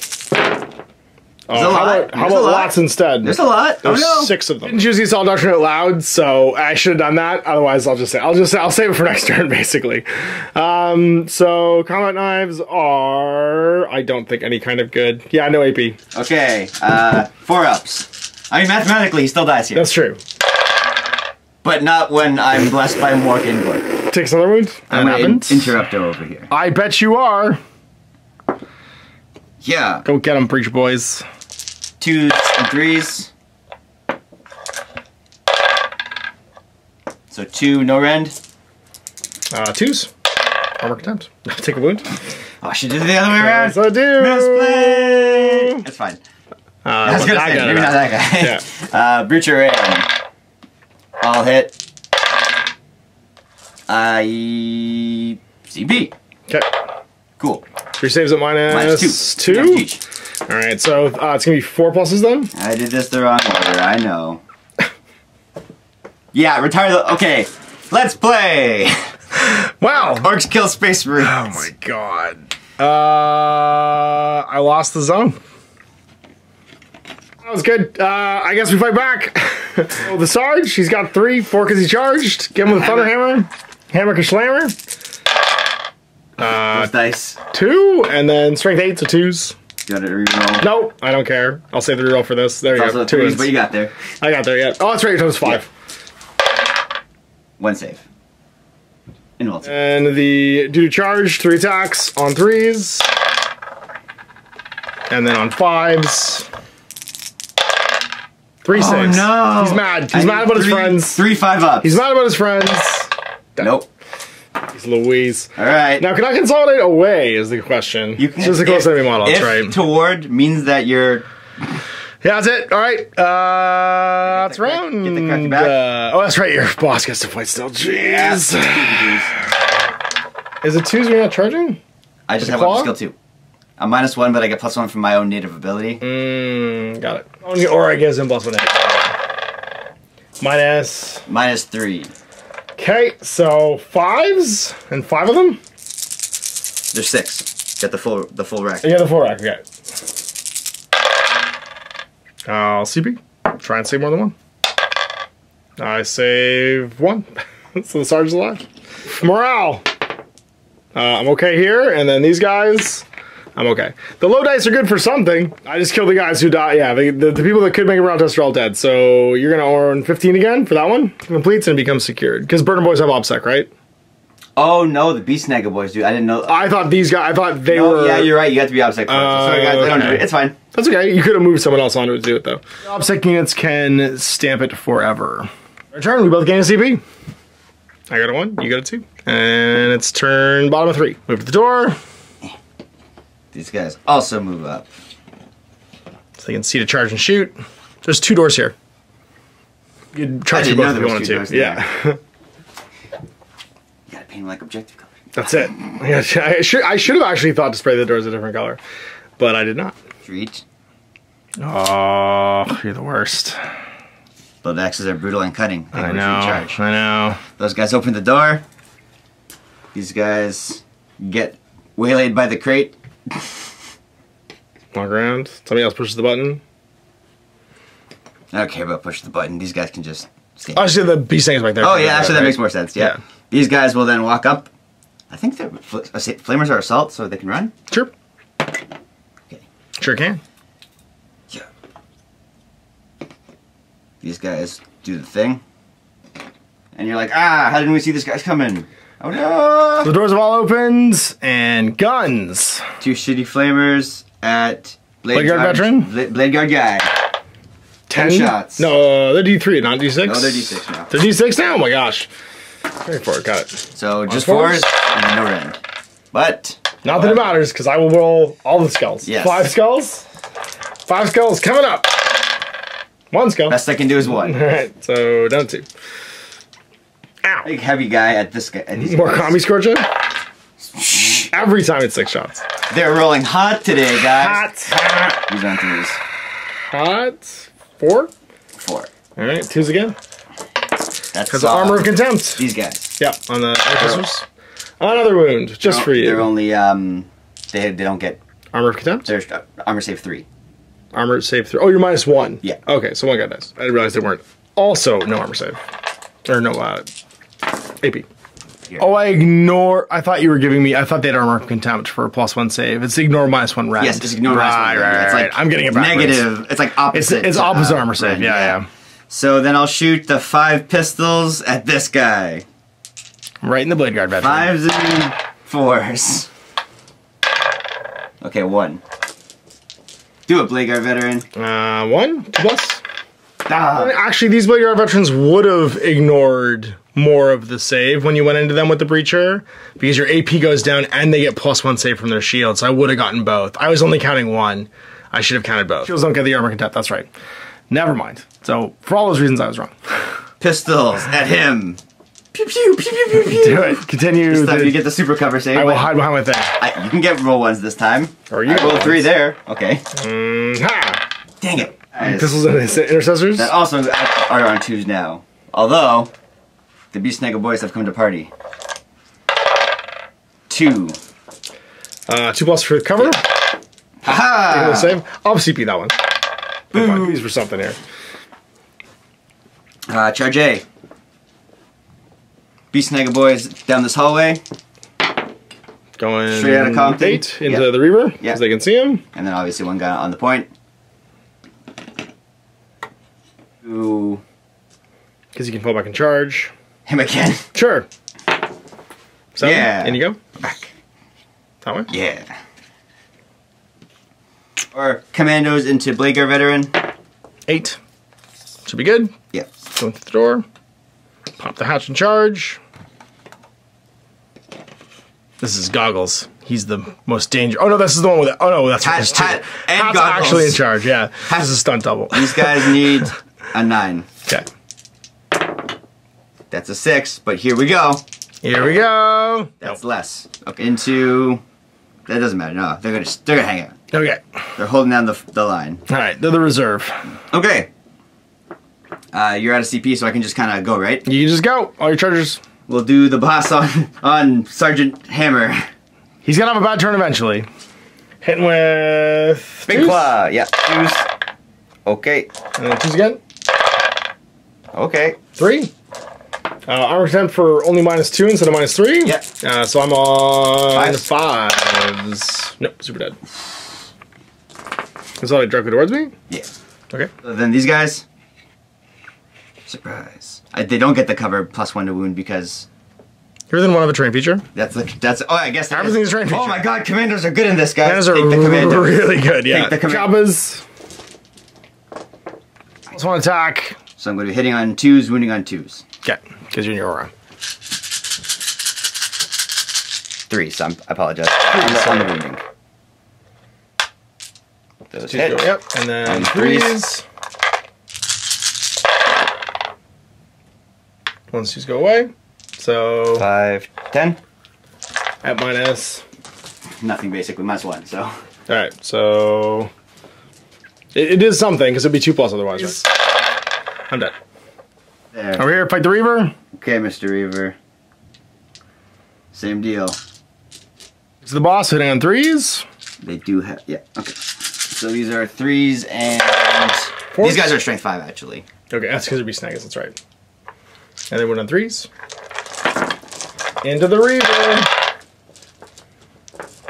Speaker 1: Uh, how about, how about
Speaker 2: lot.
Speaker 1: lots instead?
Speaker 2: There's a lot. Oh no.
Speaker 1: six of them. Didn't choose the assault doctrine out loud, so I should have done that. Otherwise, I'll just say I'll just I'll save it for [LAUGHS] next turn, basically. Um, so combat knives are I don't think any kind of good. Yeah, no AP.
Speaker 2: Okay. Uh, four ups. I mean, mathematically, he still dies here,
Speaker 1: That's true.
Speaker 2: But not when I'm blessed by Mork and Bork.
Speaker 1: Takes another wound.
Speaker 2: I'm
Speaker 1: That
Speaker 2: an
Speaker 1: happens.
Speaker 2: interrupter over here.
Speaker 1: I bet you are.
Speaker 2: Yeah.
Speaker 1: Go get them, breacher boys.
Speaker 2: Twos and threes. So two no rend.
Speaker 1: Uh, twos. Armor contempt. [LAUGHS] Take a wound.
Speaker 2: Oh, I should do it the other way around.
Speaker 1: Yes, I do.
Speaker 2: Misplay. That's fine.
Speaker 1: Uh,
Speaker 2: I was
Speaker 1: but
Speaker 2: gonna
Speaker 1: I
Speaker 2: say, maybe not that guy.
Speaker 1: Yeah. [LAUGHS]
Speaker 2: Uh, Breacher Ram. I'll hit. I CP.
Speaker 1: Okay.
Speaker 2: Cool.
Speaker 1: Three saves at minus,
Speaker 2: Minus two.
Speaker 1: two. All right, so uh, it's gonna be four pluses then.
Speaker 2: I did this the wrong order. I know. [LAUGHS] yeah, retire the. Okay, let's play. [LAUGHS]
Speaker 1: Wow.
Speaker 2: Orks kill space marines.
Speaker 1: Oh my god. Uh, I lost the zone. That was good. Uh, I guess we fight back. [LAUGHS] oh, the Sarge, he's got three, four because he charged. Give him the Thunder Hammer. Hammer Slammer.
Speaker 2: Those dice.
Speaker 1: Two, and then Strength 8, so twos.
Speaker 2: You got to reroll.
Speaker 1: Nope, I don't care. I'll save the reroll for this. There you go.
Speaker 2: the
Speaker 1: Two
Speaker 2: threes,
Speaker 1: wins.
Speaker 2: but you got there.
Speaker 1: I got there, yeah. Oh, that's right, it was five.
Speaker 2: One save. In multi.
Speaker 1: And the due to charge, three attacks on threes. And then on fives. Three saves.
Speaker 2: no!
Speaker 1: He's mad. He's
Speaker 2: I
Speaker 1: mad about his friends.
Speaker 2: Three five up.
Speaker 1: He's mad about his friends.
Speaker 2: Nope.
Speaker 1: He's Louise.
Speaker 2: All right.
Speaker 1: Now, can I consolidate away? Is the question.
Speaker 2: you can.
Speaker 1: Just a close enemy model. That's right.
Speaker 2: Toward means that you're.
Speaker 1: Yeah, that's it. All right. Uh, that's
Speaker 2: crack-
Speaker 1: round.
Speaker 2: get the cracky back.
Speaker 1: Uh, oh, that's right. Your boss gets to fight still. Jeez.
Speaker 2: I
Speaker 1: Is it twos you're not charging?
Speaker 2: I
Speaker 1: just
Speaker 2: have one skill two. I'm minus one, but I get plus one from my own native ability.
Speaker 1: Mm, got it. Only Aura gives him plus one. Minus.
Speaker 2: Minus three.
Speaker 1: Okay, so fives and five of them.
Speaker 2: There's six. Get the full the full rack.
Speaker 1: Yeah, the full rack. Okay. I'll CP. Try and save more than one. I save one. [LAUGHS] so the sergeant's alive. Morale. Uh, I'm okay here, and then these guys, I'm okay. The low dice are good for something. I just killed the guys who died. Yeah, the, the, the people that could make a round test are all dead. So you're gonna earn 15 again for that one. Completes and becomes secured. Because Burna Boyz have ObSec, right?
Speaker 2: Oh no, the Beast Snagga boys do. I didn't know.
Speaker 1: I thought these guys. I thought they
Speaker 2: Oh
Speaker 1: were.
Speaker 2: yeah, you're right. You have to be outside. first. Sorry guys, I don't oh, do
Speaker 1: okay.
Speaker 2: it. It's fine.
Speaker 1: That's okay. You could have moved someone else onto it to do it, though. ObSec units can stamp it forever. Our turn. We both gain a CP. I got a one. You got a two. And it's turn bottom of three. Move to the door.
Speaker 2: These guys also move up.
Speaker 1: So you can see to charge and shoot. There's two doors here. You could charge both if you wanted to. Yeah. [LAUGHS]
Speaker 2: You gotta paint them like objective color.
Speaker 1: That's it. Yeah, [LAUGHS] I should, I should have actually thought to spray the doors a different color, but I did not.
Speaker 2: Reach.
Speaker 1: Oh, you're the worst.
Speaker 2: Blood axes are brutal and cutting. They
Speaker 1: I know.
Speaker 2: charge.
Speaker 1: I know.
Speaker 2: Those guys open the door. These guys get waylaid by the crate. [LAUGHS]
Speaker 1: Walk around. Somebody else pushes the button.
Speaker 2: I don't care about push the button. These guys can just stand.
Speaker 1: Oh, actually, the bee sting is right there.
Speaker 2: Oh yeah, actually that
Speaker 1: Right.
Speaker 2: makes more sense. Yeah.
Speaker 1: Yeah.
Speaker 2: These guys will then walk up. I think they're fl- flamers are assault, so they can run.
Speaker 1: Sure.
Speaker 2: Okay.
Speaker 1: Sure can.
Speaker 2: Yeah. These guys do the thing, and you're like, ah, how didn't we see this guys coming? Oh no!
Speaker 1: The doors have all opened, and guns.
Speaker 2: Two shitty flamers at Blade,
Speaker 1: Blade Guard veteran?
Speaker 2: Bla- Blade Guard guy.
Speaker 1: Ten
Speaker 2: shots.
Speaker 1: No, uh, they're D3, not D6.
Speaker 2: No, they're D6 now.
Speaker 1: They're D6 now? Oh my gosh. Very forward, got it.
Speaker 2: So just
Speaker 1: fours?
Speaker 2: fours and no rend. But
Speaker 1: Not that it matters, because I will roll all the skulls.
Speaker 2: Yes.
Speaker 1: Five skulls? Five skulls coming up. One skull.
Speaker 2: best I can do is one. [LAUGHS]
Speaker 1: Alright, so down two. Ow.
Speaker 2: Big heavy guy at this guy. At these
Speaker 1: More
Speaker 2: guys.
Speaker 1: combi scorcher? Every time it's six shots.
Speaker 2: They're rolling hot today, guys.
Speaker 1: Hot.
Speaker 2: Who's on threes?
Speaker 1: Hot. Four?
Speaker 2: Four.
Speaker 1: Alright, twos again.
Speaker 2: That's
Speaker 1: Because of armor of contempt.
Speaker 2: These guys.
Speaker 1: Yeah, on the artificers. Another wound, just for you.
Speaker 2: They're only um, they they don't get
Speaker 1: Armor of contempt?
Speaker 2: their uh, armor save three.
Speaker 1: Armor save three. Oh, you're minus one.
Speaker 2: Yeah.
Speaker 1: Okay, so one guy dies. I didn't realize they weren't. Also, no armor save. Or no uh, AP.
Speaker 2: Here.
Speaker 1: Oh, I ignore. I thought you were giving me. I thought they had armor contempt for a plus one save. It's ignore minus one rend.
Speaker 2: Yes, just ignore minus
Speaker 1: right,
Speaker 2: one.
Speaker 1: Right, right,
Speaker 2: It's like
Speaker 1: I'm getting it backwards.
Speaker 2: Negative. It's like opposite.
Speaker 1: it's
Speaker 2: to,
Speaker 1: opposite
Speaker 2: uh,
Speaker 1: armor save.
Speaker 2: rend,
Speaker 1: Yeah, yeah,
Speaker 2: So then I'll shoot the five pistols at this guy.
Speaker 1: Right in the blade guard veteran.
Speaker 2: Fives and fours. Okay, one. Do it, Blade Guard veteran.
Speaker 1: Uh, one, two plus.
Speaker 2: Ah.
Speaker 1: Actually, these blade guard veterans would have ignored more of the save when you went into them with the breacher because your AP goes down and they get plus one save from their shield. So I would have gotten both. I was only counting one. I should have counted both. Shields don't get the armor contempt. That's right. Never mind. So for all those reasons, I was wrong. [LAUGHS]
Speaker 2: Pistols at him. Pew pew pew pew pew [LAUGHS] pew.
Speaker 1: Do it. Continue.
Speaker 2: This time
Speaker 1: the-
Speaker 2: you get the super cover save.
Speaker 1: I will hide behind my thing.
Speaker 2: I, you can get roll ones this time.
Speaker 1: Or you
Speaker 2: I
Speaker 1: get
Speaker 2: rolled three
Speaker 1: ones.
Speaker 2: there. Okay.
Speaker 1: Mm, ha!
Speaker 2: Dang it.
Speaker 1: Pistols and intercessors.
Speaker 2: That also are on twos now. Although, the Beast Snagga boys have come to party. Two.
Speaker 1: Uh, two plus for the cover.
Speaker 2: Haha!
Speaker 1: The same. I'll CP that one. Fine, Please for something here.
Speaker 2: Uh, charge A. Beast Snagga boys down this hallway,
Speaker 1: Going
Speaker 2: Straight outta Compton.
Speaker 1: eight into
Speaker 2: Yep.
Speaker 1: the Reiver because
Speaker 2: Yep.
Speaker 1: they can see him.
Speaker 2: and then obviously one guy on the point. Ooh,
Speaker 1: Because you can fall back and charge.
Speaker 2: Him again.
Speaker 1: Sure. Seven.
Speaker 2: Yeah.
Speaker 1: And you go.
Speaker 2: Back.
Speaker 1: That way.
Speaker 2: Yeah. Or commandos into Blade Guard veteran.
Speaker 1: Eight. Should be good.
Speaker 2: Yeah.
Speaker 1: Go through the door. Pop the hatch and charge. This is Goggles. He's the most dangerous. Oh no, this is the one with. The, oh no, that's
Speaker 2: Hat-. Hat and
Speaker 1: Hat's
Speaker 2: Goggles.
Speaker 1: actually in charge. Yeah, this is a stunt double.
Speaker 2: These guys need a nine. [LAUGHS]
Speaker 1: Okay,
Speaker 2: That's a six, but here we go.
Speaker 1: here we go.
Speaker 2: That's less. Okay. Into. That doesn't matter. No, they're gonna they're gonna hang out.
Speaker 1: Okay,
Speaker 2: They're holding down the the line.
Speaker 1: all right. They're the reserve.
Speaker 2: Okay. Uh, you're out of CP, so I can just kind of go right.
Speaker 1: You can just go. All your chargers.
Speaker 2: We'll do the boss on [LAUGHS] on Sergeant Hammer.
Speaker 1: He's gonna have a bad turn eventually. Hitting with
Speaker 2: Big claw. Yeah. Twos. Okay.
Speaker 1: And then twos again.
Speaker 2: Okay.
Speaker 1: Three. Uh, armor temp for only minus two instead of minus three.
Speaker 2: Yeah.
Speaker 1: Uh, so I'm on
Speaker 2: Fives.
Speaker 1: fives. Nope, super dead. Is that like directly towards me?
Speaker 2: Yeah.
Speaker 1: Okay.
Speaker 2: So then these guys. Surprise. I, they don't get the cover plus one to wound because
Speaker 1: You're within one of a train feature.
Speaker 2: that's the that's. Oh, I guess that is-
Speaker 1: Everything's train
Speaker 2: Oh my God, commanders are good in this, guys.
Speaker 1: Those are
Speaker 2: the commandos.
Speaker 1: really good. Yeah.
Speaker 2: the command-
Speaker 1: Jabba's. Plus one attack.
Speaker 2: So I'm going to be hitting on twos, wounding on twos.
Speaker 1: Okay, because you're in your aura.
Speaker 2: Three. So I'm, I apologize. On the, on the wounding. Those
Speaker 1: Two
Speaker 2: hit.
Speaker 1: Yep, and then
Speaker 2: And threes.
Speaker 1: threes. Once these go away. So
Speaker 2: Five, ten.
Speaker 1: at minus.
Speaker 2: Nothing basically, minus one. So
Speaker 1: All right, so it, it is something because it'd be two plus otherwise. Right? I'm dead.
Speaker 2: there.
Speaker 1: Over here, fight the Reiver.
Speaker 2: Okay, Mr. Reiver. Same deal.
Speaker 1: It's the boss hitting on threes.
Speaker 2: They do have, yeah, okay. So these are threes and
Speaker 1: Fours?
Speaker 2: these guys are strength five actually.
Speaker 1: Okay, that's because it'd be snaggers. That's right. And then we're on threes. Into the Reiver.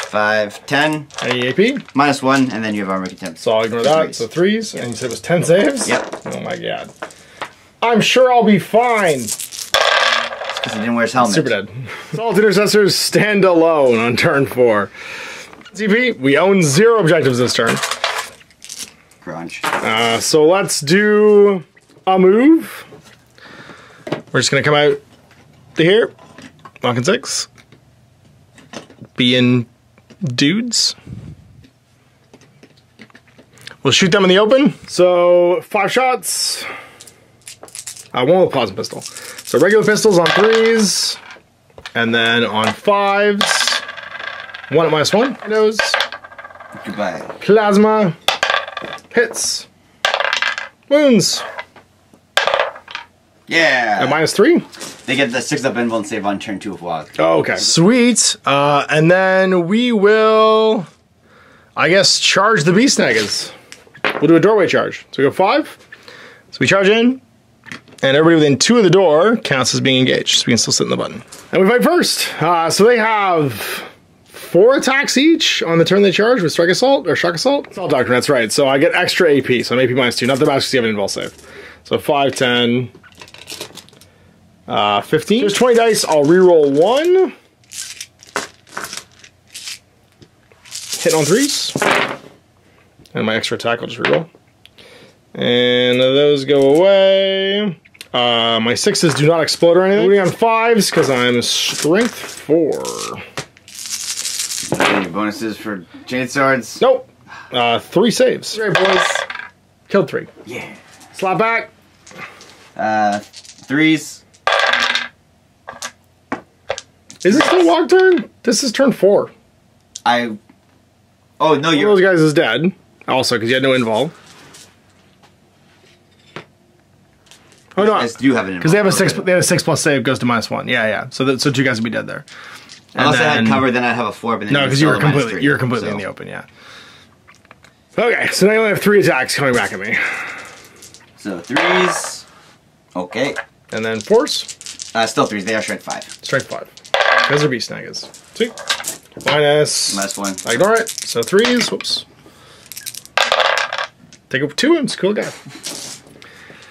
Speaker 2: Five, ten,
Speaker 1: Any AP?
Speaker 2: minus one, and then you have armor contempt.
Speaker 1: So I'll ignore that. So threes, and you said it was ten saves.
Speaker 2: Yep.
Speaker 1: Oh my god. I'm sure I'll be fine.
Speaker 2: Because he didn't wear his helmet.
Speaker 1: Super dead. Assault intercessors stand alone on turn four. CP, we own zero objectives this turn.
Speaker 2: Crunch.
Speaker 1: Uh, so let's do a move. We're just gonna come out to here, walking six, being dudes. We'll shoot them in the open. So five shots. Uh, one with a plasma pistol. So regular pistols on threes, and then on fives, one at minus one. Nose,
Speaker 2: Goodbye.
Speaker 1: plasma, hits, wounds.
Speaker 2: Yeah.
Speaker 1: At minus three.
Speaker 2: they get the six up invuln save on turn two of Waaagh.
Speaker 1: Oh, okay. Sweet. Uh, and then we will, I guess, charge the Beast Snaggas. We'll do a doorway charge. So we go five. So we charge in, and everybody within two of the door counts as being engaged. So we can still sit in the button. And we fight first. Uh, so they have four attacks each on the turn they charge with strike assault or shock assault. Assault doctrine, that's right. So I get extra AP. So I'm AP minus two, not the max because you have an invul save. So 5, 10, uh, 15. There's 20 dice. I'll reroll one. Hit on threes. And my extra attack, I'll just reroll. And those go away. Uh, my sixes do not explode or anything. Moving on fives because I'm strength four.
Speaker 2: Any bonuses for chain swords?
Speaker 1: Nope. Uh, three saves. Great boys. Killed three.
Speaker 2: Yeah.
Speaker 1: Slap back.
Speaker 2: Uh, threes.
Speaker 1: Is it still walk turn? This is turn four.
Speaker 2: I. Oh no, you're.
Speaker 1: of those guys is dead. Also, because you had no invuln. Oh no,
Speaker 2: guys do have an
Speaker 1: because they have a six. They have a six plus save goes to minus one. Yeah, yeah. So that so two guys would be dead there. And
Speaker 2: Unless I had cover, then I'd have a four. But then
Speaker 1: No, because you were completely
Speaker 2: three.
Speaker 1: you were completely
Speaker 2: So-
Speaker 1: in the open. Yeah. Okay, so now you only have three attacks coming back at me,
Speaker 2: So threes. Okay.
Speaker 1: and then fours.
Speaker 2: Uh, still threes. They are strength five.
Speaker 1: strength five. Those are Beast Snaggas. Two minus.
Speaker 2: Minus one.
Speaker 1: I ignore it. So threes. Whoops. Take up two wounds. Cool guy.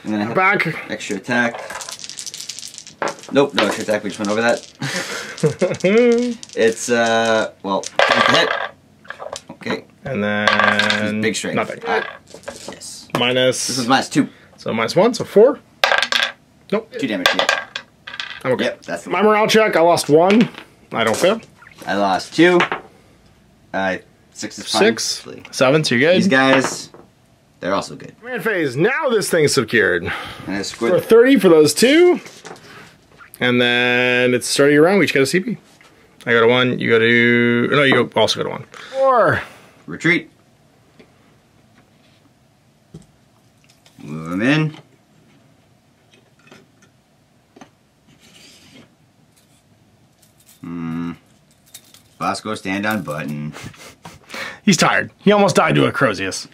Speaker 2: And then I have
Speaker 1: Back.
Speaker 2: extra attack. Nope, no extra attack. We just went over that. [LAUGHS] it's uh, well, hit. Okay.
Speaker 1: And then
Speaker 2: Big strength.
Speaker 1: Nothing.
Speaker 2: Ah, yes.
Speaker 1: Minus.
Speaker 2: This is minus two.
Speaker 1: so minus one. So four. Nope.
Speaker 2: Two damage. Yeah.
Speaker 1: I'm okay.
Speaker 2: Yep. That's
Speaker 1: My morale check. I lost one. I don't fail.
Speaker 2: I lost two. Uh, six is fine.
Speaker 1: Six. Seven. So you're
Speaker 2: These guys, they're also good.
Speaker 1: Command phase. Now this thing's secured.
Speaker 2: And I
Speaker 1: For 30 for those two. And then it's starting your round. We each get a CP. I go to one. You go to. No, you also go to one. Four.
Speaker 2: retreat. Move them in. Hmm. Bosco stand on button.
Speaker 1: He's tired. He almost died to a Crozius.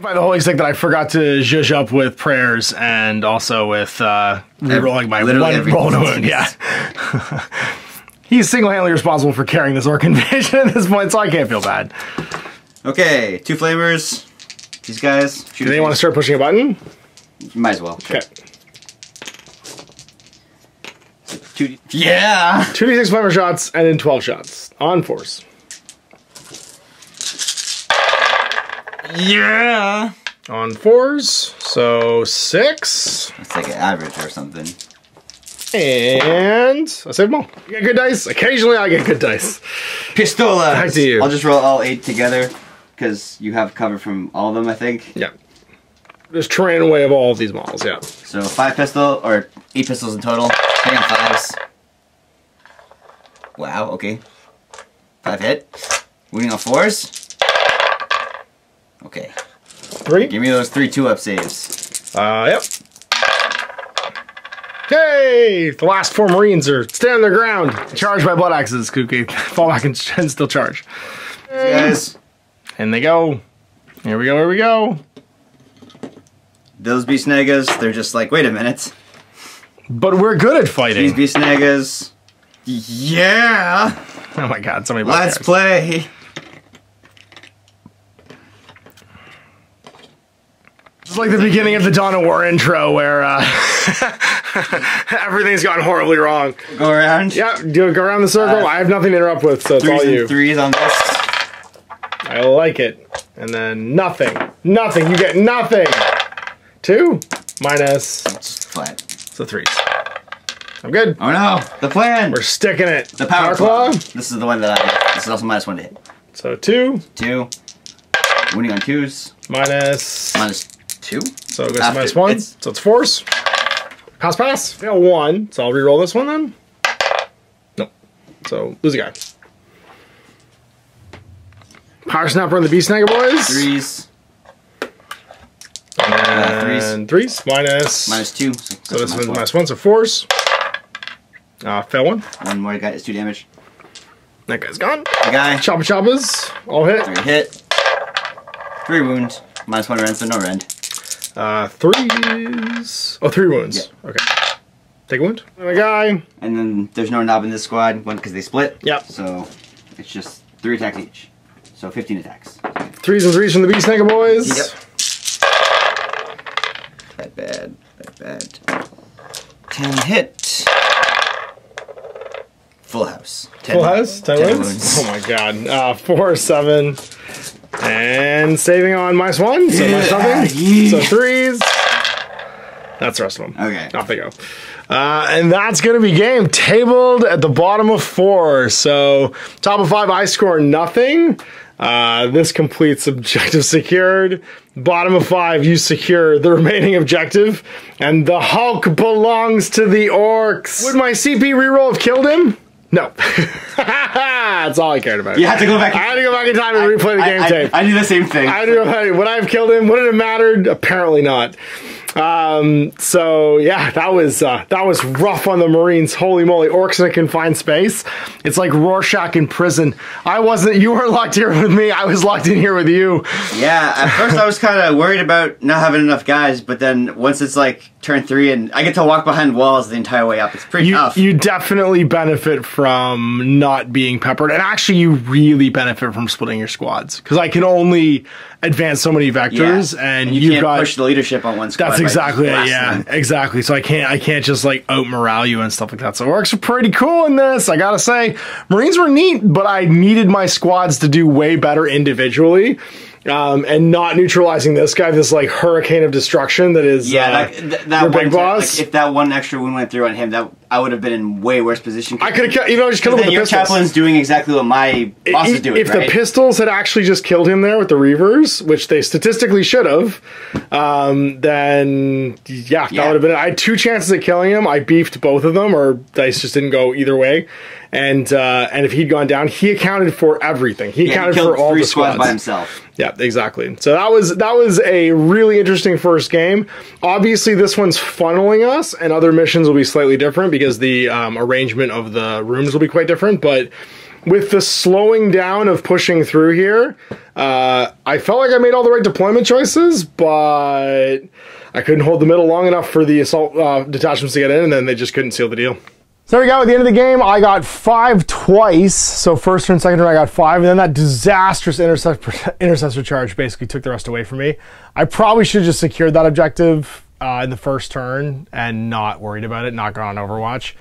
Speaker 1: By the holy stick that I forgot to zhuzh up with prayers and also with uh, rerolling my one roll to wound. Yeah. [LAUGHS] He's single-handedly responsible for carrying this Ork [LAUGHS] invasion at this point, so I can't feel bad.
Speaker 2: Okay, two flamers. These guys.
Speaker 1: Do they want to start pushing a button?
Speaker 2: Might as well.
Speaker 1: Okay.
Speaker 2: Two. Yeah.
Speaker 1: 2d6 flamer shots and then 12 shots on force.
Speaker 2: Yeah.
Speaker 1: On fours, so six.
Speaker 2: It's like an average or something.
Speaker 1: And I save them all. You get good dice? Occasionally I get good dice.
Speaker 2: Pistola.
Speaker 1: Back to you.
Speaker 2: I'll just roll all eight together because you have cover from all of them, I think.
Speaker 1: Yeah. There's terrain away of all of these models, yeah.
Speaker 2: So five pistol or eight pistols in total. On fives. Wow. Okay. Five hit. Wounding on fours. Okay.
Speaker 1: Three?
Speaker 2: Give me those three two up saves.
Speaker 1: Uh, yep. Hey! The last four Marines are standing their ground, charged by blood axes. Kooky. [LAUGHS] Fall back and, and still charge.
Speaker 2: Guys,
Speaker 1: And they go. Here we go, here we go.
Speaker 2: those Beast Snaggas, they're just like, wait a minute.
Speaker 1: But we're good at fighting.
Speaker 2: These
Speaker 1: fighting.
Speaker 2: Beast Snaggas. Yeah.
Speaker 1: Oh my god, somebody
Speaker 2: Let's play.
Speaker 1: It's like the beginning of the Dawn of War intro where uh, [LAUGHS] everything's gone horribly wrong.
Speaker 2: Go around.
Speaker 1: Yeah, do go around the circle.
Speaker 2: Uh,
Speaker 1: I have nothing to interrupt with, so it's all you.
Speaker 2: threes on this.
Speaker 1: I like it. And then nothing. Nothing. You get nothing. Two minus
Speaker 2: Just flat.
Speaker 1: so threes. I'm good.
Speaker 2: Oh no, the plan.
Speaker 1: We're sticking it.
Speaker 2: The power claw. This is the one that I. This is also minus one to hit.
Speaker 1: So two
Speaker 2: Two. Winning on twos.
Speaker 1: minus.
Speaker 2: Minus two.
Speaker 1: So it goes to minus one.
Speaker 2: it's-
Speaker 1: So it's force. Pass, pass. Fail one. So I'll re-roll this one then. Nope. So lose a guy. Power snappa on the Beast Snagga boys.
Speaker 2: Threes.
Speaker 1: And threes. Minus.
Speaker 2: Minus two.
Speaker 1: So this one's minus one. So force. Uh, fail one.
Speaker 2: One more guy is two damage.
Speaker 1: That guy's gone.
Speaker 2: The guy.
Speaker 1: Choppa choppas. All hit.
Speaker 2: Three hit. Three wound. Minus one rend, so no rend.
Speaker 1: Uh, threes. Oh, three wounds. Okay. Take a wound. And a guy.
Speaker 2: And then there's no Nob in this squad, one because they split.
Speaker 1: Yep.
Speaker 2: So it's just three attacks each. So 15 attacks.
Speaker 1: Threes and threes from the Beast Snagga boys.
Speaker 2: Yep. Bad, bad, bad, bad. 10 hit. Full house. 10
Speaker 1: Full house, 10,
Speaker 2: Ten
Speaker 1: wins.
Speaker 2: wounds.
Speaker 1: Oh my god. Uh, four, seven, and saving on minus one, so minus nothing.
Speaker 2: Yeah.
Speaker 1: So threes. That's the rest of them.
Speaker 2: Okay.
Speaker 1: Off they go. Uh, and that's going to be game. Tabled at the bottom of four. So top of five, I score nothing. Uh, this completes objective [LAUGHS] secured. Bottom of five, you secure the remaining objective. And the Hulk belongs to the Orks. Would my CP reroll have killed him? No. [LAUGHS] That's all I cared about.
Speaker 2: You had to go back.
Speaker 1: I had to go back in time and replay the
Speaker 2: I-
Speaker 1: game
Speaker 2: I,
Speaker 1: tape.
Speaker 2: I, do the same thing.
Speaker 1: I do. Would I have killed him? Would it have mattered? Apparently not. Um, so yeah, that was uh, that was rough on the Marines. Holy moly, Orks in a confined space. It's like Rorschach in prison. I wasn't. You weren't locked here with me. I was locked in here with you.
Speaker 2: yeah, at first I was kind of worried about not having enough guys, but then once it's like turn three and I get to walk behind walls the entire way up, it's pretty
Speaker 1: You,
Speaker 2: tough.
Speaker 1: you definitely benefit from not being peppered, and actually, you really benefit from splitting your squads because I can only advance so many vectors,
Speaker 2: Yeah.
Speaker 1: and,
Speaker 2: you
Speaker 1: you've
Speaker 2: can't
Speaker 1: got
Speaker 2: push the leadership on one squad.
Speaker 1: That's exactly it.
Speaker 2: blasting
Speaker 1: Yeah,
Speaker 2: them.
Speaker 1: exactly. So I can't I can't just like out morale you and stuff like that. So Orks are pretty cool in this. I gotta say, Marines were neat, but I needed my squads to do way better individually. Um, and not neutralizing this guy, this like hurricane of destruction that is
Speaker 2: Yeah,
Speaker 1: uh,
Speaker 2: that, th- that
Speaker 1: your
Speaker 2: one
Speaker 1: big boss.
Speaker 2: Like, if that one extra wound went through on him, that I would have been in way worse position.
Speaker 1: I could have, you know, just killed him with the
Speaker 2: your
Speaker 1: pistols.
Speaker 2: chaplain's doing exactly what my boss is doing.
Speaker 1: if
Speaker 2: right?
Speaker 1: the pistols had actually just killed him there with the Reivers, which they statistically should have, um, then yeah, that
Speaker 2: Yeah.
Speaker 1: would have been. I had two chances at killing him. I beefed both of them, or dice just didn't go either way. And uh, and if he'd gone down, he accounted for everything. He
Speaker 2: yeah,
Speaker 1: accounted
Speaker 2: killed
Speaker 1: for all
Speaker 2: three
Speaker 1: the
Speaker 2: squads
Speaker 1: squads.
Speaker 2: by himself.
Speaker 1: Yeah, exactly. So that was that was a really interesting first game. Obviously, this one's funneling us, and other missions will be slightly different because the um, arrangement of the rooms will be quite different. But with the slowing down of pushing through here, uh, I felt like I made all the right deployment choices, but I couldn't hold the middle long enough for the assault uh, detachments to get in, and then they just couldn't seal the deal. So there we go. At the end of the game, I got five twice. So first turn, second turn, I got five, and then that disastrous intercessor, [LAUGHS] intercessor charge basically took the rest away from me. I probably should have just secured that objective uh, in the first turn and not worried about it, not gone on Overwatch.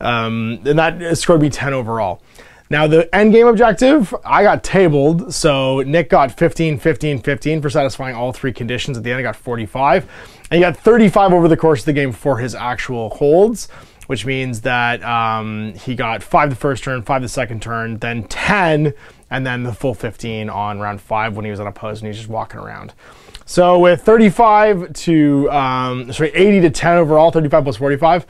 Speaker 1: Um, and that scored me 10 overall. Now the end game objective, I got tabled. So Nik got 15, 15, 15 for satisfying all three conditions. At the end, I got 45. And he got 35 over the course of the game for his actual holds which means that um, he got five the first turn, five the second turn, then 10, and then the full 15 on round five when he was unopposed and he's just walking around. So with 35 to, um, sorry, 80 to 10 overall, 35 plus 45,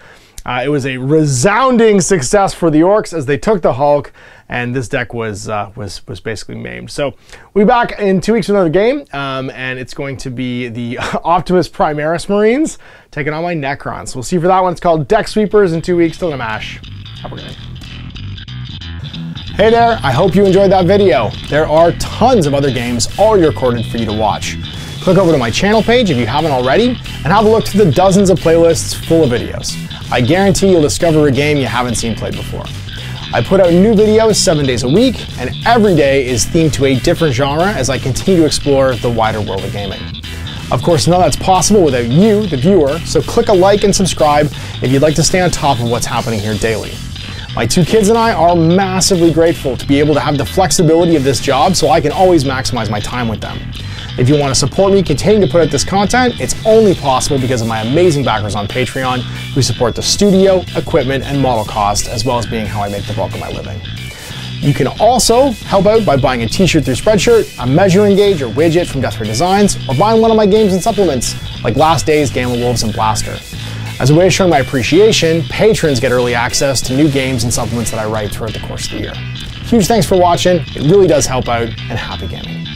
Speaker 1: uh, it was a resounding success for the Orcs as they took the Hulk, and this deck was uh, was was basically maimed. So we'll be back in two weeks with another game, um, and it's going to be the [LAUGHS] Optimus Primaris Marines taking on my Necrons. We'll see for that one. It's called Deck Sweepers in two weeks. Still a mash. Have a good. Hey there, I hope you enjoyed that video. There are tons of other games all recorded for you to watch. Click over to my channel page if you haven't already, and have a look to the dozens of playlists full of videos. I guarantee you'll discover a game you haven't seen played before. I put out new videos seven days a week, and every day is themed to a different genre as I continue to explore the wider world of gaming. Of course, none of that's possible without you, the viewer, so click a like and subscribe if you'd like to stay on top of what's happening here daily. My two kids and I are massively grateful to be able to have the flexibility of this job so I can always maximize my time with them. If you want to support me continuing to put out this content, it's only possible because of my amazing backers on Patreon who support the studio, equipment, and model cost, as well as being how I make the bulk of my living. You can also help out by buying a t-shirt through Spreadshirt, a measuring gauge or widget from Death Ray Designs, or buying one of my games and supplements like Last Days, Gamma Wolves, and Blaster. As a way of showing my appreciation, patrons get early access to new games and supplements that I write throughout the course of the year. Huge thanks for watching, it really does help out, and happy gaming.